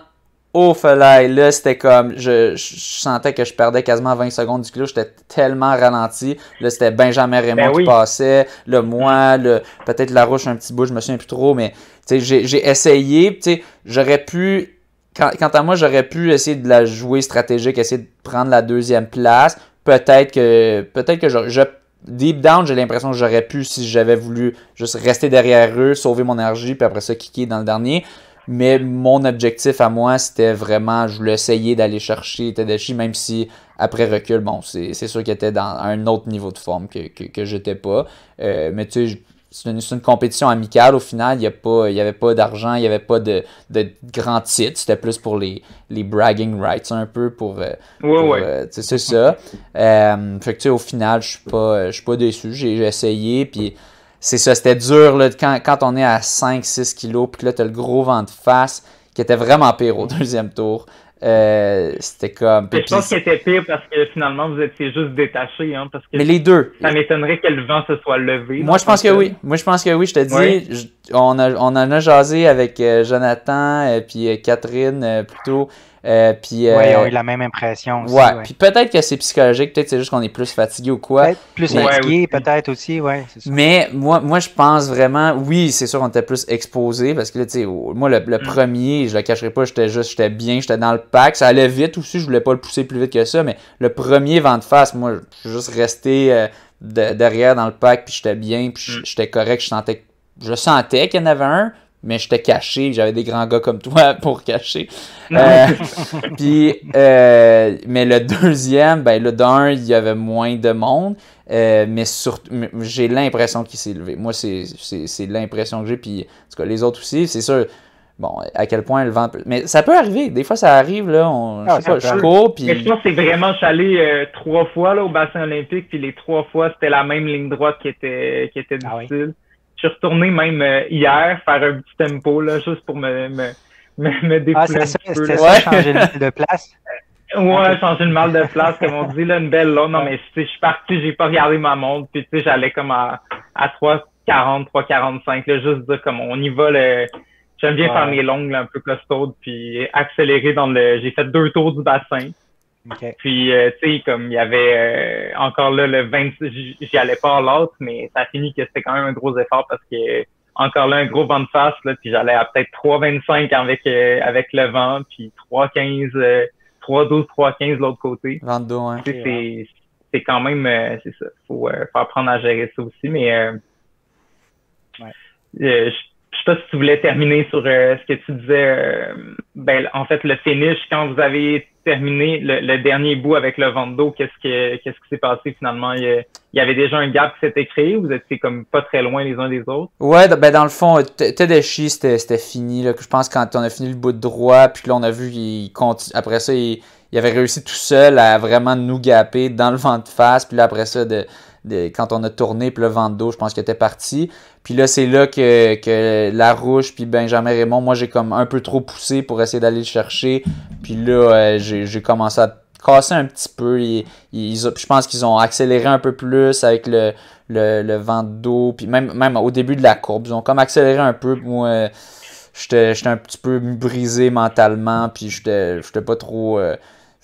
au falaise, là, c'était comme, je, sentais que je perdais quasiment 20 secondes du kilo, j'étais tellement ralenti. Là, c'était Benjamin Raymond ben qui passait, le moi, le, peut-être la roche un petit bout, je me souviens plus trop, mais j'ai essayé, j'aurais pu, quant, à moi, j'aurais pu essayer de la jouer stratégique, essayer de prendre la deuxième place. Peut-être que, peut-être que je, deep down, j'ai l'impression que j'aurais pu, si j'avais voulu juste rester derrière eux, sauver mon énergie, puis après ça, kicker dans le dernier. Mais mon objectif à moi, c'était vraiment, je voulais essayer d'aller chercher Tedeschi, même si après recul, bon, c'est sûr qu'il était dans un autre niveau de forme que, que, que j'étais pas. Euh, mais tu sais, c'est une, compétition amicale. Au final, il n'y avait pas d'argent, il n'y avait pas de, de grands titres. C'était plus pour les, les bragging rights, un peu pour. Euh, ouais, euh, c'est ça. Euh, fait que, tu sais, au final, je suis pas, suis pas déçu. J'ai essayé, puis c'est ça, c'était dur. Là, quand, quand on est à 5-6 kilos, puis là, tu as le gros vent de face qui était vraiment pire au deuxième tour. Euh, c'était comme. je pense qu'il était pire parce que finalement vous étiez juste détaché. Hein, parce que mais les deux. Ça m'étonnerait que le vent se soit levé. Moi, je pense que oui. Moi, je pense que oui. Je te dis, on, a, on en a jasé avec euh, Jonathan et puis euh, Catherine plutôt. Euh, puis, euh, ils ont eu la même impression aussi. Ouais, puis peut-être que c'est psychologique, peut-être c'est juste qu'on est plus fatigué ou quoi. Peut-être plus fatigué, peut-être aussi, ouais. Mais moi, moi, je pense vraiment, oui, c'est sûr qu'on était plus exposé parce que là, tu sais, moi, le, mm. premier, je le cacherai pas, j'étais juste, j'étais bien, j'étais dans le pack. Ça allait vite aussi, je voulais pas le pousser plus vite que ça, mais le premier vent de face, moi, je suis juste resté euh, derrière dans le pack, puis j'étais bien, puis mm. j'étais correct, je sentais, je sentais qu'il y en avait un mais j'étais caché, j'avais des grands gars comme toi pour cacher. Euh, puis, euh, mais le deuxième, ben le d'un, il y avait moins de monde, euh, mais surtout, j'ai l'impression qu'il s'est levé. Moi, c'est l'impression que j'ai, puis en tout cas, les autres aussi, c'est sûr. Bon, à quel point le vent Mais ça peut arriver. Des fois, ça arrive, là. On... Ah, je sais pas, je cours, puis... Mais je pense que c'est vraiment, je trois fois là, au bassin olympique, puis les trois fois, c'était la même ligne droite qui était, qui était ah difficile suis retourné même euh, hier faire un petit tempo, là, juste pour me, me, me, me Ah, c'est ça, c'était ça, changer de place? Ouais, changer le mal de place, comme on dit, là, une belle là. Non, mais je suis parti, j'ai pas regardé ma montre, puis tu sais, j'allais comme à, à 3,40, 3,45, là, juste dire comme on y va, le, J'aime bien faire mes longues un peu costaudes, puis accélérer dans le. J'ai fait deux tours du bassin. Puis, euh, tu sais, comme il y avait euh, encore là le 26, j'y allais pas à l'autre, mais ça a fini que c'était quand même un gros effort parce que encore là, un gros vent de face, là, puis j'allais à peut-être 3,25 avec, euh, avec le vent, puis 3,15, 3,12, 3,15 de l'autre côté. Vent de dos, hein. C'est, c'est quand même, c'est ça, faut, faut apprendre à gérer ça aussi, mais ouais. je, je sais pas si tu voulais terminer sur ce que tu disais, ben, en fait, le finish, quand vous avez terminé le, dernier bout avec le vent d'eau, qu'est-ce que qu'est-ce qui s'est passé finalement? Il y, avait déjà un gap qui s'était créé ou vous étiez comme pas très loin les uns des autres? Ouais, ben dans le fond, Tedeschi, c'était fini. Là, je pense quand on a fini le bout de droit, puis là on a vu qu'il après ça, il, il, avait réussi tout seul à vraiment nous gaper dans le vent de face, puis là après ça, de, quand on a tourné, puis le d'eau, je pense qu'il était parti. Puis là, c'est là que, que Larouche puis Benjamin Raymond, moi, j'ai comme un peu trop poussé pour essayer d'aller le chercher. Puis là, euh, j'ai commencé à casser un petit peu. Ils, je pense qu'ils ont accéléré un peu plus avec le, le, vent d'eau. Puis même, même au début de la courbe, ils ont comme accéléré un peu. Moi, j'étais un petit peu brisé mentalement. Puis j'étais pas trop... Euh,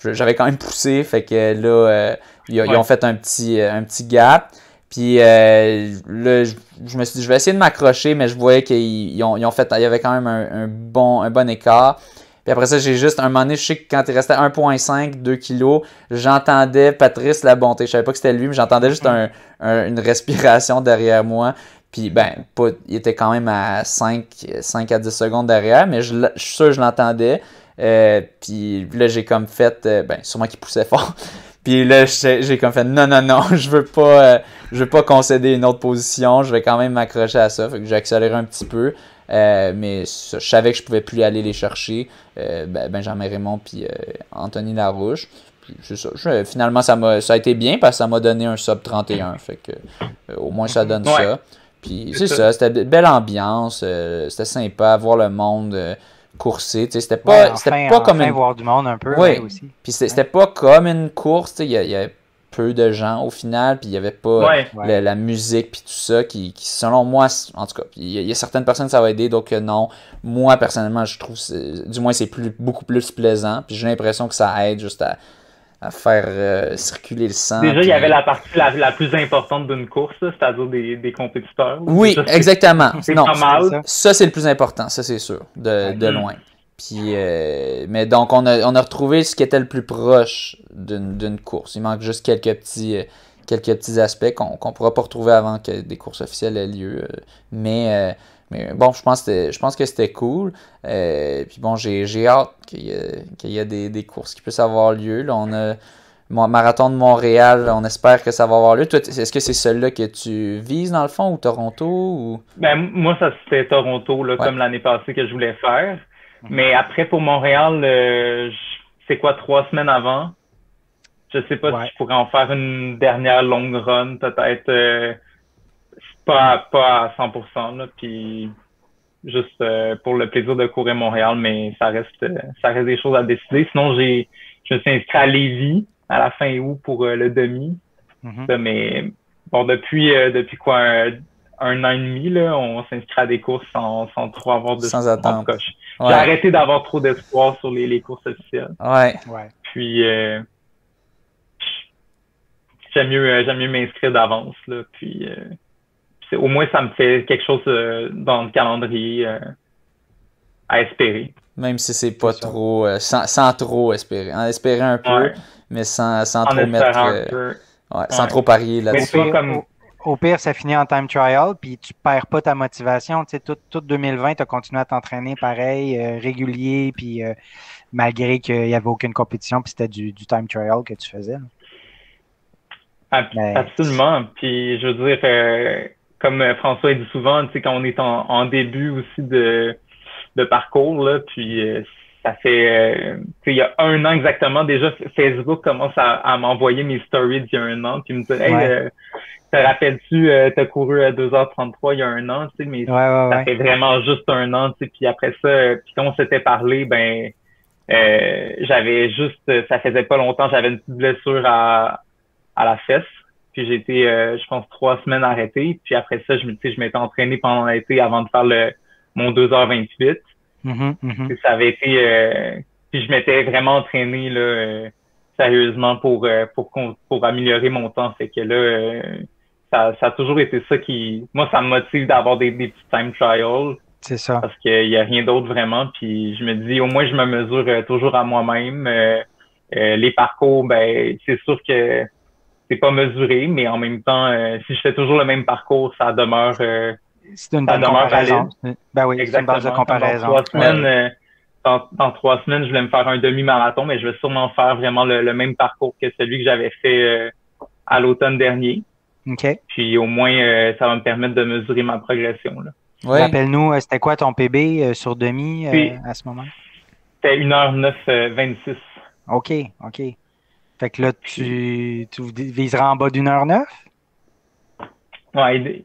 j'avais quand même poussé. Fait que là, euh, ils, ont fait un petit, un petit gap. Puis euh, là, je, me suis dit, je vais essayer de m'accrocher, mais je voyais qu'ils ont, ils ont, fait, il y avait quand même un, bon, un bon écart. Puis après ça, j'ai juste, un moment donné, je sais que quand il restait 1.5, 2 kilos, j'entendais Patrice la bonté. Je savais pas que c'était lui, mais j'entendais juste une respiration derrière moi. Puis ben, pas, il était quand même à 5, 5 à 10 secondes derrière, mais je, je suis sûr que je l'entendais. Euh, puis là, j'ai comme fait, euh, ben, sûrement qu'il poussait fort. Puis là, j'ai comme fait non, non, non, je veux pas, euh, je veux pas concéder une autre position, je vais quand même m'accrocher à ça. Fait que j'ai accéléré un petit peu. Euh, mais je savais que je pouvais plus aller les chercher. Euh, ben, Benjamin Raymond puis Anthony Larouche. Puis ça. finalement, ça, a, ça a été bien parce que ça m'a donné un sub 31. Fait que au moins ça donne ça. Puis c'est ça, c'était belle ambiance. c'était sympa, voir le monde courser. C'était pas, c'était pas comme une... voir du monde un peu ouais. aussi. Puis c'était pas comme une course. Il y, y, avait peu de gens au final. Puis il y avait pas la, musique puis tout ça qui, qui, selon moi, en tout cas, il y, a certaines personnes ça va aider, donc non. Moi personnellement, je trouve, du moins c'est plus beaucoup plus plaisant. Puis j'ai l'impression que ça aide juste à à faire euh, circuler le sang. Déjà, il y avait la partie la, plus importante d'une course, c'est-à-dire des, des, compétiteurs. Oui, exactement. C'est pas mal. Ça, c'est le plus important, ça c'est sûr, de, de loin. Puis, euh, mais donc, on a, on a retrouvé ce qui était le plus proche d'une course. Il manque juste quelques petits, euh, quelques petits aspects qu'on ne pourra pas retrouver avant que des courses officielles aient lieu. Mais mais bon, je pense, je pense que c'était cool. Euh, puis bon, j'ai hâte qu'il y, ait des, courses qui puissent avoir lieu. Là, on a Marathon de Montréal, on espère que ça va avoir lieu. Est-ce que c'est celui-là que tu vises dans le fond ou Toronto? Ou... Ben, moi, ça c'était Toronto, là, comme l'année passée que je voulais faire. Mhm. Mais après, pour Montréal, euh, c'est quoi, trois semaines avant? Je sais pas si je pourrais en faire une dernière longue run, peut-être. Euh, pas, pas à 100%, là, puis juste euh, pour le plaisir de courir Montréal, mais ça reste, ça reste des choses à décider. Sinon, j'ai, je me suis inscrit à Lévis à la fin août pour euh, le demi. Mm-hmm. mais bon, depuis, euh, depuis quoi, un, an et demi, là, on s'inscrit à des courses sans, sans trop avoir de sans attendre. J'ai arrêté d'avoir trop d'espoir sur les, les courses officielles. Ouais. ouais. Puis, j'aime mieux, j'aime mieux m'inscrire d'avance, là, puis au moins ça me fait quelque chose euh, dans le calendrier euh, à espérer. Même si c'est pas trop, euh, sans, trop espérer. En espérer un peu, mais sans, sans trop mettre. Ouais, Sans trop parier là-dessus. Au, pire, ça finit en time trial, puis tu perds pas ta motivation. Tu sais, tout, tout 2020, tu as continué à t'entraîner pareil, régulier, puis malgré qu'il n'y avait aucune compétition, puis c'était du, du, time trial que tu faisais. Absolument. Puis je veux dire, comme euh, François dit souvent, tu sais, quand on est en, début aussi de, de parcours, là, puis euh, ça fait, euh, tu sais, il y a un an exactement, déjà, Facebook commence à, m'envoyer mes stories d'il y a un an, puis me dit, hey, te rappelles-tu, t'as couru à 2h33 il y a un an, tu sais, mais ça fait vraiment juste un an, tu sais, puis après ça, puis quand on s'était parlé, ben, j'avais juste, ça faisait pas longtemps, j'avais une petite blessure à, à la fesse. Puis j'ai été, euh, je pense, trois semaines arrêté. Puis après ça, je, je m'étais entraîné pendant l'été avant de faire le mon 2h28. Mhm, mhm. Ça avait été... euh, puis je m'étais vraiment entraîné là, euh, sérieusement pour, euh, pour, pour améliorer mon temps. Fait que là, euh, ça, ça a toujours été ça qui... Moi, ça me motive d'avoir des, des petits time trials C'est ça. parce qu'il y a rien d'autre vraiment. Puis je me dis, au moins, je me mesure toujours à moi-même. Euh, euh, les parcours, ben, c'est sûr que c'est pas mesuré, mais en même temps, euh, si je fais toujours le même parcours, ça demeure euh, C'est une bonne comparaison. Ben oui, c'est une base de exactement. comparaison. Dans trois semaines, euh, dans, dans trois semaines, je voulais me faire un demi-marathon, mais je vais sûrement faire vraiment le, le même parcours que celui que j'avais fait euh, à l'automne dernier. OK. Puis au moins, euh, ça va me permettre de mesurer ma progression. là. Ouais. Rappelle-nous, euh, c'était quoi ton PB euh, sur demi euh, à ce moment? C'était 1h09-26. OK, OK. Fait que là, tu, tu viseras en bas d'une heure neuf? Ouais, idée-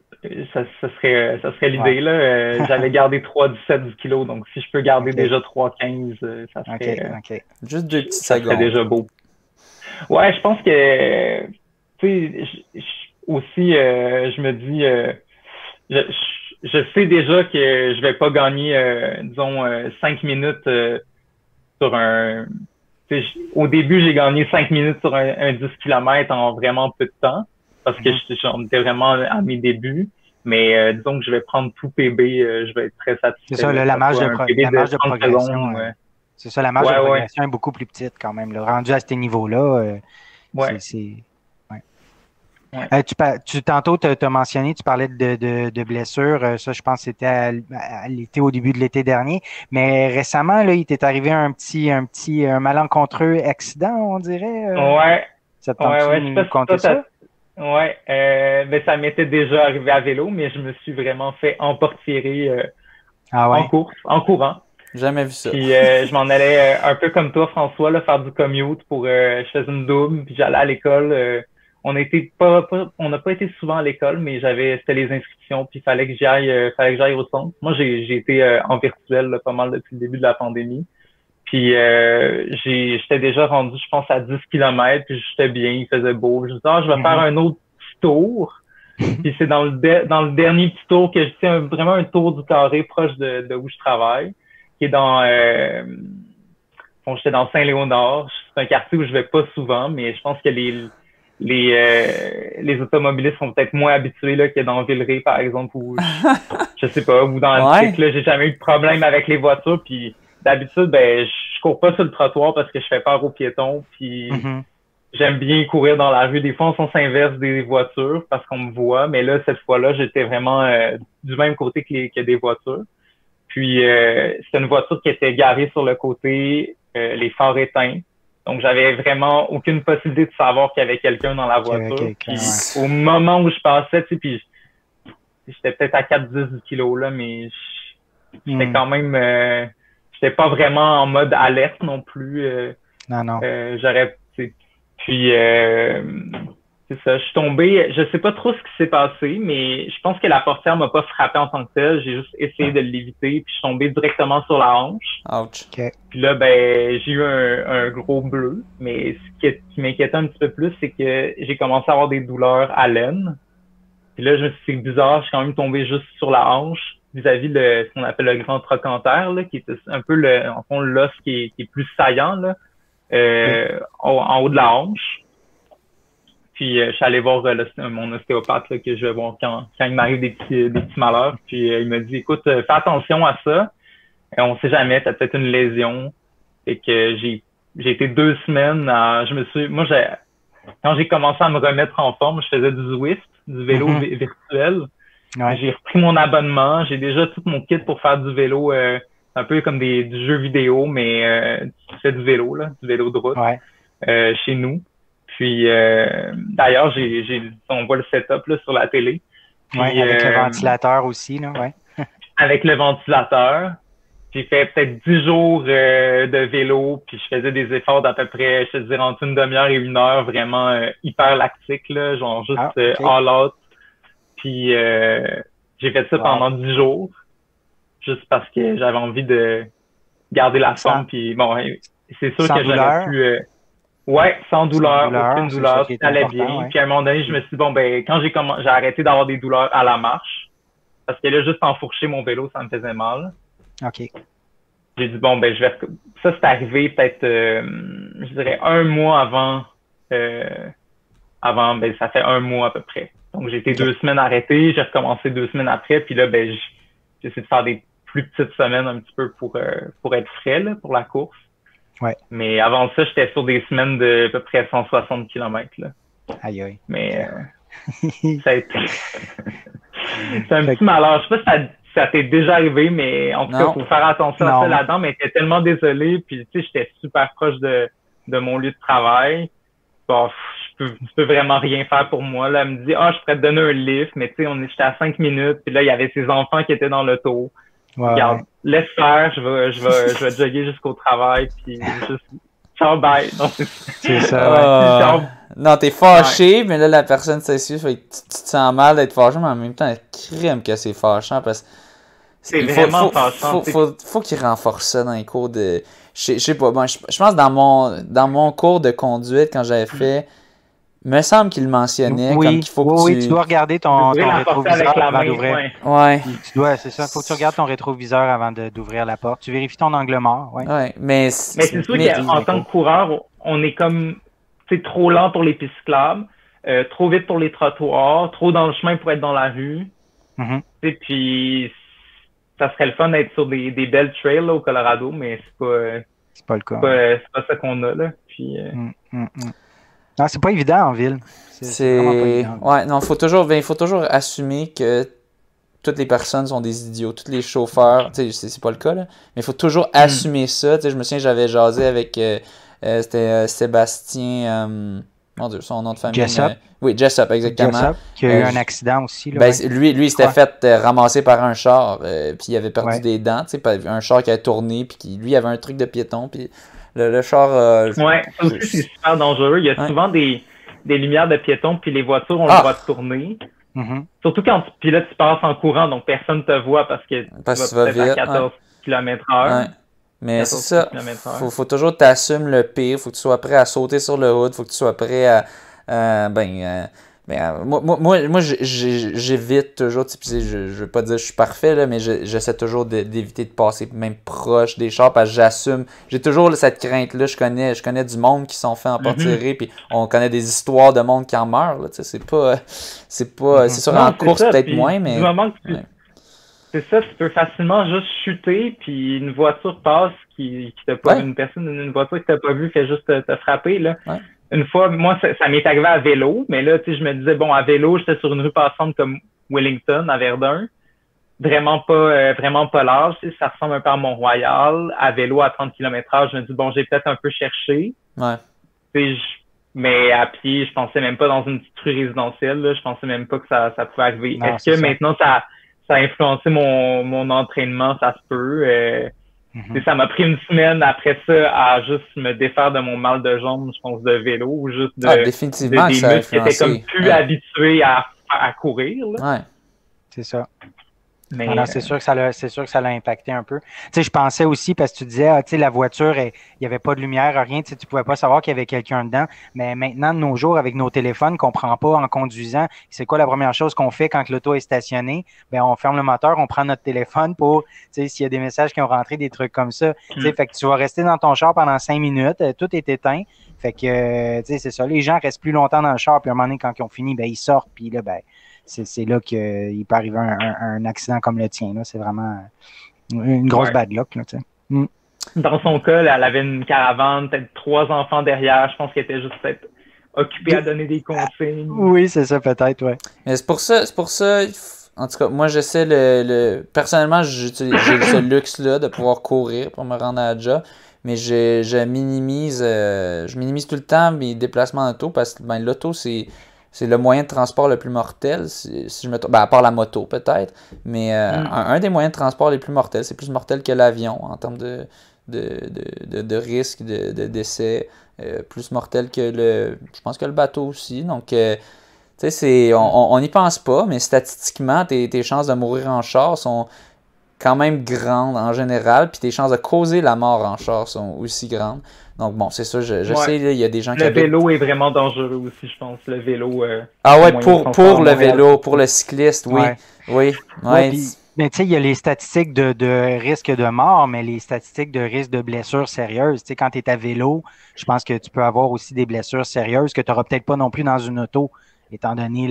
ça, ça serait, ça serait l'idée. là. Euh, J'avais gardé 3,17 du kilo, donc si je peux garder déjà 3,15, euh, ça serait, euh, OK. Juste deux petites ça serait secondes. déjà beau. Ouais, je pense que, tu sais, aussi, euh, je me dis, euh, je, je- sais déjà que je vais pas gagner, euh, disons, euh, cinq minutes euh, sur un. Au début, j'ai gagné cinq minutes sur un, un 10 km en vraiment peu de temps parce que Mhm. je- j'en étais vraiment à mes débuts. Mais euh, disons que je vais prendre tout PB, euh, je vais être très satisfait. C'est ça, là, la marge de pro- la marge de 30 progression, secondes, ouais. C'est ça, la marge Ouais, de ouais. progression est beaucoup plus petite quand même. là. Rendu à ces niveaux-là, euh, Ouais. c'est-. Ouais. Euh, tu, tantôt, tu as mentionné, tu parlais de, de, de blessures. euh, Ça, je pense que c'était à, l'été, au début de l'été dernier. Mais récemment, là, il t'est arrivé un petit, un petit, un malencontreux accident, on dirait. euh? Ouais, Ça te Ouais, tente ouais, nous toi, ça? Ouais, euh, ben ça m'était déjà arrivé à vélo, mais je me suis vraiment fait emportirer euh, Ah ouais? en course, en courant. Jamais vu ça. Puis euh, je m'en allais euh, un peu comme toi, François, là, faire du commute pour euh, je faisais une double, puis j'allais à l'école. On a été pas, pas- on n'a pas été souvent à l'école, mais j'avais c'était les inscriptions, puis fallait que j'aille, euh, fallait que j'aille au centre. Moi, j'ai j'ai été euh, en virtuel là, pas mal depuis le début de la pandémie. Puis euh, j'ai j'étais déjà rendu, je pense, à 10 km, puis j'étais bien, il faisait beau. Je me disais, ah, je vais Mhm. faire un autre petit tour. puis c'est dans le de- dans le dernier petit tour que je fais un- vraiment un tour du carré proche de, de où je travaille, qui est dans bon, j'étais dans Saint-Léonard. C'est un quartier où je vais pas souvent, mais je pense que les les, euh, les automobilistes sont peut-être moins habitués là, que dans Villeray, par exemple, ou je sais pas, ou dans Ouais. Antique, là, j'ai jamais eu de problème avec les voitures. Puis d'habitude, ben, je cours pas sur le trottoir parce que je fais peur aux piétons. Puis Mhm. j'aime bien courir dans la rue. Des fois, on s'inverse des voitures parce qu'on me voit. Mais là, cette fois-là, j'étais vraiment euh, du même côté que, les, que des voitures. Puis euh, c'était une voiture qui était garée sur le côté, les phares éteints. Donc, j'avais vraiment aucune possibilité de savoir qu'il y avait quelqu'un dans la voiture. au moment où je passais, tu sais, puis j'étais peut-être à 4-10 du kilo, là, mais j'étais Hmm. quand même... Euh, j'étais pas vraiment en mode alerte non plus. euh, Non, non. euh, j'aurais tu sais, puis euh, c'est ça je suis tombé je sais pas trop ce qui s'est passé mais je pense que la portière m'a pas frappé en tant que telle j'ai juste essayé de l'éviter puis je suis tombé directement sur la hanche Ouch. puis là ben j'ai eu un, un gros bleu mais ce qui, qui m'inquiétait un petit peu plus c'est que j'ai commencé à avoir des douleurs à l'aine puis là je me suis dit c'est bizarre je suis quand même tombé juste sur la hanche vis-à-vis de ce qu'on appelle le grand trochanter là qui est un peu le en fond l'os qui est, qui est plus saillant là euh, en, en haut de la hanche. Puis euh, je suis allé voir euh, le- mon ostéopathe là, que je vais voir quand, quand il m'arrive des petits, des petits malheurs. Puis euh, il m'a dit écoute, euh, fais attention à ça. Et on sait jamais, t'as peut-être une lésion. Et que j'ai j'ai été deux semaines à. Je me suis. Moi j'ai quand j'ai commencé à me remettre en forme, je faisais du Zwift, du vélo Mhm. vi- virtuel. Ouais. J'ai repris mon abonnement. J'ai déjà tout mon kit pour faire du vélo, euh, un peu comme des, du jeu vidéo, mais euh, tu fais du vélo, là, du vélo de route Ouais. euh, chez nous. Puis euh, d'ailleurs, j'ai, j'ai, on voit le setup là, sur la télé. Puis, Ouais, avec le euh, ventilateur aussi, là, ouais. Avec le ventilateur. J'ai fait peut-être 10 jours euh, de vélo, puis je faisais des efforts d'à peu près, je te dirais, entre une demi-heure et une heure, vraiment euh, hyper lactique, là, genre juste Ah, euh, all out. Puis euh, j'ai fait ça Wow. pendant 10 jours, juste parce que j'avais envie de garder la Sans- forme. Puis bon, c'est sûr que douleur? j'aurais pu... ouais, sans douleur, douleur, aucune douleur, ça allait bien. ouais. Puis à un moment donné, je me suis dit, bon, ben quand j'ai commen- j'ai arrêté d'avoir des douleurs à la marche, parce que là, juste enfourcher mon vélo, ça me faisait mal. OK. j'ai dit, bon, ben, je vais. Ça, c'est arrivé peut-être, euh, je dirais, un mois avant. Euh, avant, ben, ça fait un mois à peu près. Donc, j'ai été deux semaines arrêté, j'ai recommencé deux semaines après, puis là, ben, j'ai essayé de faire des plus petites semaines un petit peu pour, euh, pour être frais, là, pour la course. Ouais. Mais avant ça, j'étais sur des semaines de à peu près 160 km, là. Aïe, aïe. Mais, ça a été. c'est un petit malheur. Je sais pas si ça ça t'est déjà arrivé, mais en tout cas, il faut faire attention à ça là-dedans. Mais j'étais tellement désolé, puis tu sais, j'étais super proche de, de mon lieu de travail. Bon, je peux, je peux vraiment rien faire pour moi. Là, elle me dit, ah, je pourrais te donner un lift, mais tu sais, on j'étais à cinq minutes, puis là, il y avait ses enfants qui étaient dans l'auto. Ouais. Regarde, laisse faire, je vais, je vais, je vais jogger jusqu'au travail, puis juste, ciao, bye. C'est ça, ouais. Non, t'es fâché, mais là, la personne s'excuse, tu, tu te sens mal d'être fâché, mais en même temps, elle crime que c'est fâchant parce que c'est vraiment faut, faut, faut, qu'il renforce ça dans les cours de. Je sais pas, bon, je, pense dans mon, dans mon cours de conduite, quand j'avais fait, me semble qu'il mentionnait oui, comme qu'il faut oui, que oui, tu... tu dois regarder ton, ton rétroviseur avant d'ouvrir. Ouais. Tu dois, c'est ça, faut que tu regardes ton rétroviseur avant d'ouvrir la porte. Tu vérifies ton angle mort. Ouais. ouais mais mais c'est sûr qu'en tant que coureur, on est comme c'est trop lent pour les pistes cyclables, euh, trop vite pour les trottoirs, trop dans le chemin pour être dans la rue. Mm Et puis ça serait le fun d'être sur des, des belles trails là, au Colorado, mais c'est pas c'est pas le cas. C'est pas, pas ça qu'on a là. Puis, euh... mm, mm, mm. Non, c'est pas évident en ville. C'est ouais, non, faut toujours, ben, il faut toujours assumer que toutes les personnes sont des idiots, tous les chauffeurs, tu sais, c'est pas le cas là, mais il faut toujours assumer ça. Tu sais, je me souviens, j'avais jasé avec, euh, euh, c'était euh, Sébastien. Mon Dieu, son nom de famille. Jessup. Oui, Jessup, exactement. Jessup, qui a eu un accident aussi. Là, ben, ouais. Lui, lui il s'était fait ramasser par un char, puis il avait perdu Ouais. des dents, tu sais, un char qui a tourné, puis qui, lui, il avait un truc de piéton, puis le, le char... euh, Ouais, ça aussi, c'est super dangereux. Il y a Ouais. souvent des, des lumières de piétons, puis les voitures ont Ah! le droit de tourner. Mhm. Surtout quand tu, puis là, tu passes en courant, donc personne te voit parce que Parce tu que tu vas peut-être vite, à 14 km heure. ouais. Mais 14 c'est ça, faut, faut toujours t'assumer le pire, faut que tu sois prêt à sauter sur le hood, faut que tu sois prêt à... à, ben, ben, euh, moi, moi, moi, j'évite toujours, tu sais, puis je, je veux pas dire que je suis parfait, là, mais je- j'essaie toujours d'éviter de passer même proche des chars parce que j'assume. J'ai toujours cette crainte-là. Je connais, je connais du monde qui sont fait en tirer, puis on connaît des histoires de monde qui en meurt. là, tu sais, C'est pas. C'est pas. Mhm. C'est sûr, Non, en course, peut-être moins, mais. Que tu... ouais. C'est ça, tu peux facilement juste chuter, puis une voiture passe qui, qui t'a pas Ouais. une personne, une voiture qui t'a pas vu fait juste te, te frapper, là. Ouais. Une fois, moi, ça, ça m'est arrivé à vélo, mais là, tu sais, je me disais, bon, à vélo, j'étais sur une rue passante comme Wellington, à Verdun. Vraiment pas, euh, vraiment pas large, tu sais, ça ressemble un peu à Mont-Royal. À vélo, à 30 km heure, je me dis, bon, j'ai peut-être un peu cherché. Ouais. Tu sais, je- mais à pied, je pensais même pas dans une petite rue résidentielle. Là, je pensais même pas que ça, ça pouvait arriver. Est-ce que ça. maintenant ça, ça a influencé mon, mon entraînement? Ça se peut. Euh, Sais, Ça m'a pris une semaine après ça à juste me défaire de mon mal de jambe, je pense, de vélo ou juste de, Ah, de- définitivement que des muscles qui étaient comme plus Ouais. habitués à, à courir. Là. Ouais. C'est ça. Mais, Ah non, c'est sûr que ça l'a, c'est sûr que ça l'a impacté un peu. Tu sais, je pensais aussi parce que tu disais, ah, tu sais, la voiture, il n'y avait pas de lumière, rien, tu sais, tu pouvais pas savoir qu'il y avait quelqu'un dedans. Mais maintenant, de nos jours, avec nos téléphones qu'on prend pas en conduisant, c'est quoi la première chose qu'on fait quand l'auto est stationnée? Ben, on ferme le moteur, on prend notre téléphone pour, tu sais, s'il y a des messages qui ont rentré, des trucs comme ça. Tu sais, Mm. fait que tu vas rester dans ton char pendant cinq minutes, euh, tout est éteint. Fait que, euh, tu sais, c'est ça. Les gens restent plus longtemps dans le char, puis à un moment donné, quand ils ont fini, ben, ils sortent, puis là, ben, c'est, là qu'il peut arriver un, un- un accident comme le tien. Là. C'est vraiment une grosse Ouais. bad luck. Là, sais. Dans son cas, là, elle avait une caravane, peut-être trois enfants derrière. Je pense qu'elle était juste peut-être occupée à donner des consignes. Oui, c'est ça, peut-être, ouais. Mais c'est pour ça, c'est pour ça, en tout cas, moi j'essaie le, le personnellement, j'utilise- j'ai ce luxe-là de pouvoir courir pour me rendre à la job, mais je, je minimise, euh, je minimise tout le temps mes déplacements en auto parce que ben, l'auto c'est c'est le moyen de transport le plus mortel, si, si je me trompe- ben, à part la moto peut-être, mais euh, Mm. un, un des moyens de transport les plus mortels, c'est plus mortel que l'avion en termes de, de, de, de, de risque de, de décès, euh, plus mortel que le, je pense que le bateau aussi, donc euh, tu sais, c'est, on on n'y pense pas, mais statistiquement, tes, tes chances de mourir en char sont quand même grandes en général, puis tes chances de causer la mort en char sont aussi grandes. Donc bon, c'est ça, je, je Ouais. sais, il y a des gens qui Le habitent- vélo est vraiment dangereux aussi, je pense. Le vélo. euh, Ah ouais, pour, pour le vélo, pour le cycliste, oui. Ouais. Oui, Ouais, Mais tu sais, il y a les statistiques de, de, risque de mort, mais les statistiques de risque de blessures sérieuses. Tu sais, quand tu es à vélo, je pense que tu peux avoir aussi des blessures sérieuses que tu n'auras peut-être pas non plus dans une auto étant donné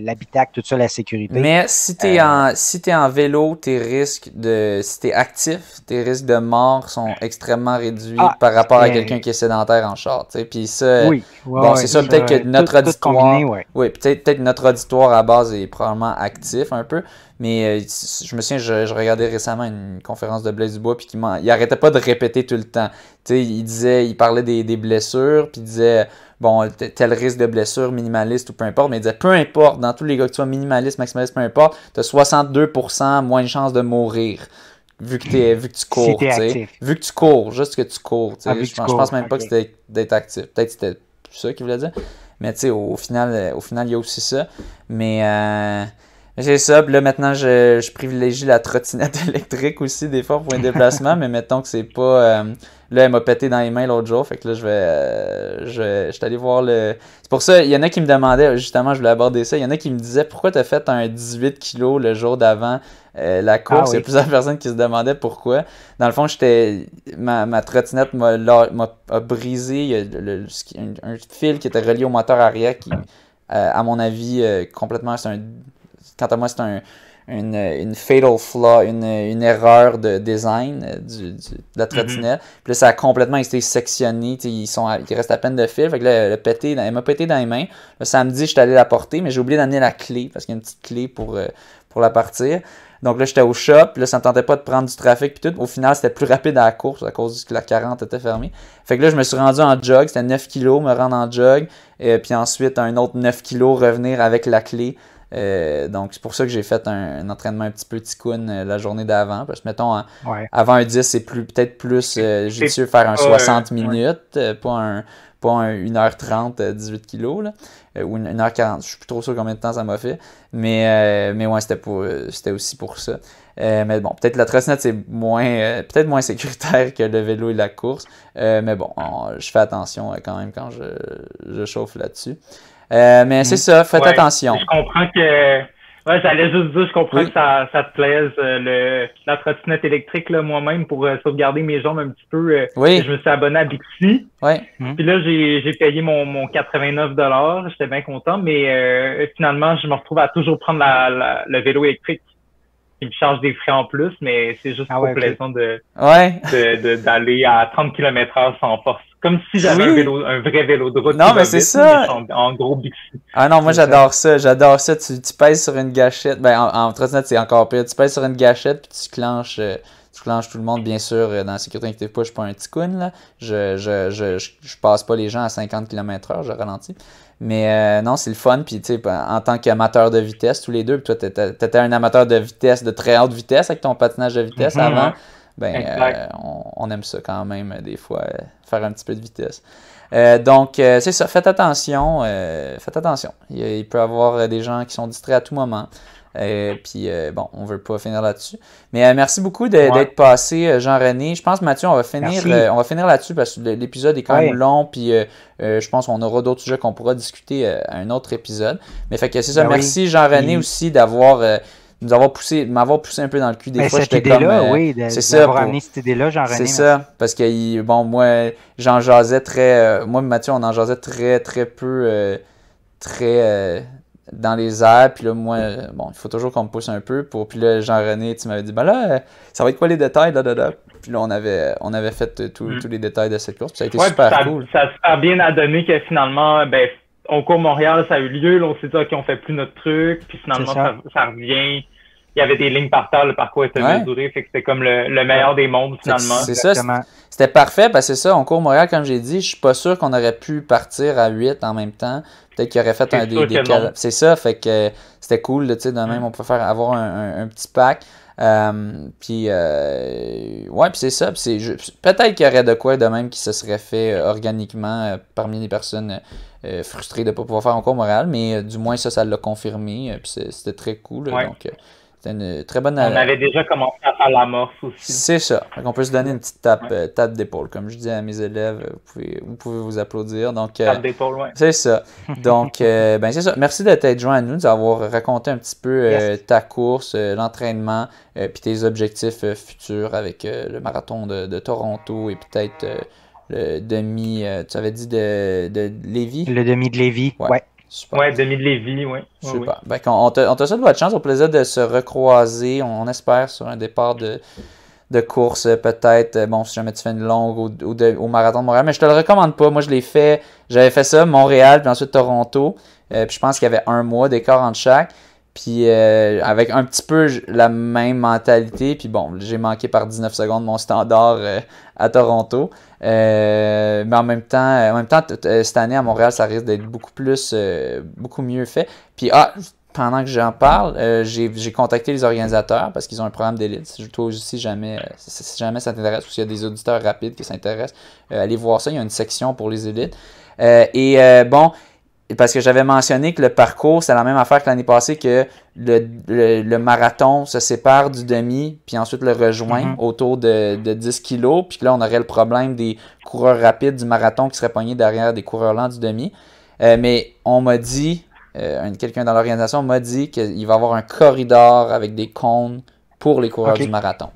l'habitacle, tout ça, la sécurité. Mais si tu es, euh, en, si es en vélo, tes risques de. Si tu es actif, tes risques de mort sont extrêmement réduits ah, par rapport à quelqu'un qui est sédentaire en char. Puis ça. Oui. bon, c'est ça, peut-être que notre auditoire. oui, peut-être peut notre auditoire à base est probablement actif un peu. Mais euh, je me souviens, je, regardais récemment une conférence de Blaise Dubois, puis il, il arrêtait pas de répéter tout le temps. il disait, il parlait des, des blessures, puis il disait bon, tel risque de blessure minimaliste ou peu importe, mais il disait peu importe, dans tous les cas que tu sois minimaliste, maximaliste, peu importe, tu as 62% moins de chances de mourir vu que, es, vu que tu cours. vu que tu cours, juste que tu cours. Ah, je, pense même pas que c'était d'être actif. Peut-être que c'était ça qu'il voulait dire. Mais tu sais, au final, au final, il y a aussi ça. Mais euh, c'est ça. Puis là, maintenant, je, je, privilégie la trottinette électrique aussi, des fois, pour un déplacement. mais mettons que c'est pas. Euh, Là, elle m'a pété dans les mains l'autre jour. Fait que là, je vais. Euh, je, suis allé voir le. C'est pour ça, il y en a qui me demandaient, justement, je voulais aborder ça. Il y en a qui me disaient pourquoi tu as fait un 18 kg le jour d'avant euh, la course? Ah il y a plusieurs personnes qui se demandaient pourquoi. Dans le fond, j'étais. Ma, ma trottinette m'a brisé. Il y a le, un, fil qui était relié au moteur arrière qui, euh, à mon avis, complètement. C'est un. Quant à moi, c'est un une, une fatal flaw, une, une erreur de design euh, du, du, de la mhm. trottinette. Puis là, ça a complètement été sectionné. Ils sont il reste à peine de fil. Fait que là, le pété, elle m'a pété dans les mains. Le samedi, j'étais allé la porter, mais j'ai oublié d'amener la clé parce qu'il y a une petite clé pour, euh, pour la partir. Donc là, j'étais au shop, là, ça me tentait pas de prendre du trafic puis tout. Au final, c'était plus rapide à la course à cause que la 40 était fermée. Fait que là, je me suis rendu en jog, c'était 9 kilos, me rendre en jog, et puis ensuite un autre 9 kilos revenir avec la clé. Euh, donc, c'est pour ça que j'ai fait un, entraînement un petit peu ticoun euh, la journée d'avant. Parce que, mettons, avant un 10, c'est plus, peut-être plus euh, judicieux faire un 60 minutes, pas un, pas un 1h30, 18 kg, là, ou 1h40. Je suis plus trop sûr combien de temps ça m'a fait. Mais, mais ouais, c'était, c'était aussi pour ça. mais bon, peut-être la trottinette, c'est moins, peut-être moins sécuritaire que le vélo et la course. mais bon, je fais attention quand même quand je, je chauffe là-dessus. Euh, mais c'est ça, faites attention. Je comprends que. Ouais, j'allais juste dire, je comprends que ça, ça, te plaise, euh, le, la trottinette électrique, là, moi-même, pour euh, sauvegarder mes jambes un petit peu. oui. Je me suis abonné à Bixi. Oui. Mmh. Puis là, j'ai, j'ai payé mon, mon 89 J'étais bien content, mais finalement, je me retrouve à toujours prendre la, la, le vélo électrique. Il me charge des frais en plus, mais c'est juste ah, plaisant de, ouais. de, d'aller à 30 km h sans force. Comme si j'avais un, vélo, un vrai vélo de route. Non, mais c'est ça. En, gros Bixi. Ah non, moi j'adore ça. J'adore ça. Tu, tu pèses sur une gâchette. Ben, en, en trottinette, c'est encore pire. Tu pèses sur une gâchette puis tu clenches. Euh, tu clenches tout le monde, bien sûr, euh, dans la sécurité, inquiétez pas, je suis pas un ticoun, là. Je, je, je, je, passe pas les gens à 50 km/h, je ralentis. Mais euh, non, c'est le fun. Puis, tu sais, en tant qu'amateur de vitesse, tous les deux, puis toi, tu étais, un amateur de vitesse, de très haute vitesse avec ton patinage de vitesse mm-hmm. avant ben, euh, on, aime ça quand même, des fois, euh, faire un petit peu de vitesse. Euh, donc, c'est ça, faites attention. faites attention. Il, peut y avoir des gens qui sont distraits à tout moment. puis, bon, on ne veut pas finir là-dessus. Mais merci beaucoup d'être passé, Jean-René. Je pense, Mathieu, on va finir, on va finir là-dessus parce que l'épisode est quand même long. Puis, je pense qu'on aura d'autres sujets qu'on pourra discuter à un autre épisode. Mais fait que c'est ça. Ben merci, Jean-René, aussi d'avoir nous avoir poussé, m'avoir poussé un peu dans le cul des ben, fois. Cette idée-là, euh, oui, c'est ça. Pour... amené cette idée-là, jean C'est ça, parce que bon, moi, j'en jasais très, euh, moi, Mathieu, on en jasait très, très peu, euh, très dans les airs. Puis là, moi, bon, il faut toujours qu'on me pousse un peu. Pour, puis là, Jean-René, tu m'avais dit, ben là, ça va être quoi les détails, là, là, Puis là, on avait, on avait fait mm. tous les détails de cette course. Puis ça a été super ça, cool. Ça a bien à donner que finalement, ben, au cours Montréal, ça a eu lieu. Là, on s'est dit, OK, on fait plus notre truc. Puis finalement, ça. revient. Il y avait des lignes par terre, le parcours était mesuré. Fait que c'était comme le, meilleur des mondes, finalement. C'est ça. C'était parfait parce que c'est ça, on court Montréal, comme j'ai dit, je suis pas sûr qu'on aurait pu partir à 8 en même temps. Peut-être qu'il aurait fait un des, C'est ça, fait que c'était cool, tu sais, de même, on peut faire avoir un, petit pack. Euh, puis, euh, ouais, puis c'est ça. Peut-être qu'il y aurait de quoi de même qui se serait fait euh, organiquement parmi les personnes euh, frustré de ne pas pouvoir faire encore moral, mais euh, du moins ça, ça l'a confirmé. Euh, puis c'était très cool. Donc, C'était une très bonne. On avait déjà commencé à faire l'amorce aussi. C'est ça. On peut se donner une petite tape, tape d'épaule. Comme je dis à mes élèves, vous pouvez vous, pouvez vous applaudir. Donc, tape d'épaule, oui. C'est ça. Donc, ben c'est ça. Merci de t'être joint à nous, d'avoir raconté un petit peu ta course, l'entraînement, puis tes objectifs futurs avec le marathon de, Toronto et peut-être le demi, tu avais dit de, de Lévis? Le demi de Lévis, ouais. Super. Ouais, demi de Lévis, oui. Super. Ben, on, te, on te souhaite votre chance, au plaisir de se recroiser, on, espère, sur un départ de, de course, peut-être, bon, si jamais tu fais une longue ou, au marathon de Montréal, mais je te le recommande pas. Moi, je l'ai fait, j'avais fait ça, Montréal, puis ensuite Toronto, euh, puis je pense qu'il y avait un mois d'écart entre chaque. Puis euh, avec un petit peu la même mentalité. Puis bon, j'ai manqué par 19 secondes mon standard euh, à Toronto. Euh, mais en même temps, en même temps cette année à Montréal, ça risque d'être beaucoup plus, beaucoup mieux fait. Puis ah, pendant que j'en parle, j'ai contacté les organisateurs parce qu'ils ont un programme d'élite. Toi aussi, si jamais, si jamais ça t'intéresse ou s'il y a des auditeurs rapides qui s'intéressent, allez voir ça. Il y a une section pour les élites. et bon, parce que j'avais mentionné que le parcours, c'est la même affaire que l'année passée, que le, marathon se sépare du demi, puis ensuite le rejoint mm-hmm. autour de, 10 kilos. Puis là, on aurait le problème des coureurs rapides du marathon qui seraient pognés derrière des coureurs lents du demi. Euh, mais on m'a dit, euh, quelqu'un dans l'organisation m'a dit qu'il va y avoir un corridor avec des cônes pour les coureurs du marathon.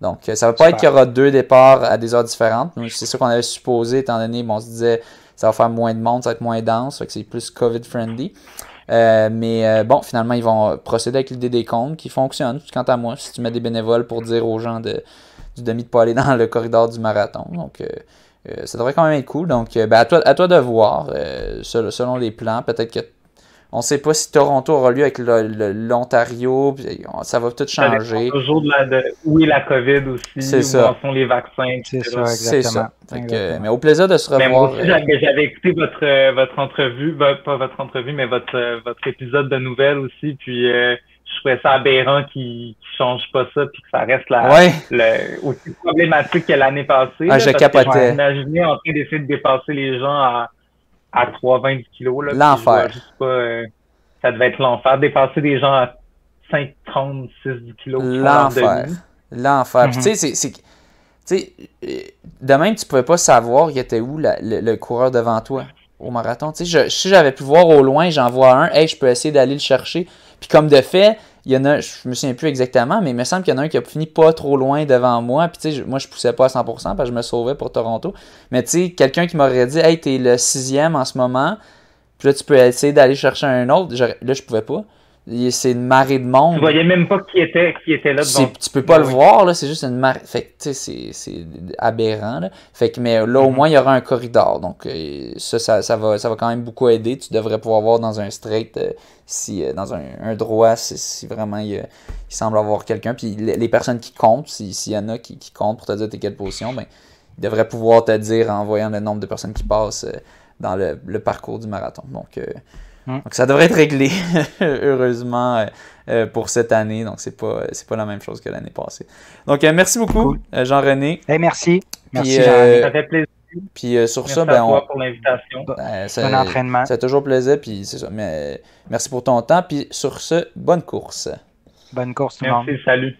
Donc, euh, ça ne va pas être qu'il y aura deux départs à des heures différentes. C'est ce qu'on avait supposé, étant donné, bon, on se disait, ça va faire moins de monde, ça va être moins dense, fait que c'est plus COVID-friendly. Euh, mais euh, bon, finalement, ils vont procéder avec l'idée des comptes qui fonctionne. Quant à moi, si tu mets des bénévoles pour dire aux gens de, du demi de pas aller dans le corridor du marathon. Donc, euh, ça devrait quand même être cool. Donc, ben, à, toi, à toi de voir, selon les plans. Peut-être que on ne sait pas si Toronto aura lieu avec l'Ontario. Ça va tout changer. toujours de, où est la COVID aussi, où sont les vaccins. C'est ça, exactement. mais au plaisir de se revoir. moi aussi, euh, j'avais écouté votre, votre entrevue, pas votre entrevue, mais votre, votre épisode de nouvelles aussi. Puis euh, je trouvais ça aberrant qu'ils ne changent pas ça puis que ça reste la, aussi problématique que l'année passée. Ah, je capotais. Imaginez en train d'essayer de dépasser les gens à à 3,20 kilos. L'enfer. Euh, ça devait être l'enfer. Dépasser des gens à 5, 30, 6 kilos. L'enfer. L'enfer. Tu sais, c'est. Tu sais, euh, de même, tu pouvais pas savoir il était où le, coureur devant toi au marathon. Tu sais, si j'avais pu voir au loin, j'en vois un, hey, je peux essayer d'aller le chercher. Puis comme de fait, il y en a, je me souviens plus exactement, mais il me semble qu'il y en a un qui a fini pas trop loin devant moi. Puis tu sais, moi je poussais pas à 100% parce que je me sauvais pour Toronto. Mais tu sais, quelqu'un qui m'aurait dit Hey, t'es le sixième en ce moment, puis là tu peux essayer d'aller chercher un autre. Là, je pouvais pas. C'est une marée de monde. Tu voyais même pas qui était, qui était là devant. Tu peux pas le voir, là, c'est juste une marée. Fait que, tu sais, c'est aberrant, là. Fait que, mais là, au mhm. moins, il y aura un corridor. Donc, euh, ça, ça, va, ça va quand même beaucoup aider. Tu devrais pouvoir voir dans un straight, euh, si, euh, dans un, droit, si, vraiment il, semble avoir quelqu'un. Puis les, personnes qui comptent, s'il y en a qui, qui comptent pour te dire t'es quelle position, ben, ils devraient pouvoir te dire en voyant le nombre de personnes qui passent dans le, le parcours du marathon. Donc, Donc ça devrait être réglé, heureusement, euh, euh, pour cette année. Donc c'est pas c'est pas la même chose que l'année passée. Donc euh, merci beaucoup, Jean-René. Hey, merci. Merci, Ça fait plaisir. Puis sur ça, ben, on... pour l'invitation. Ben, bon entraînement. Ça toujours plaisir. Puis c'est ça. Mais merci pour ton temps. Puis sur ce, bonne course. Bonne course, tout le monde. Merci, salut.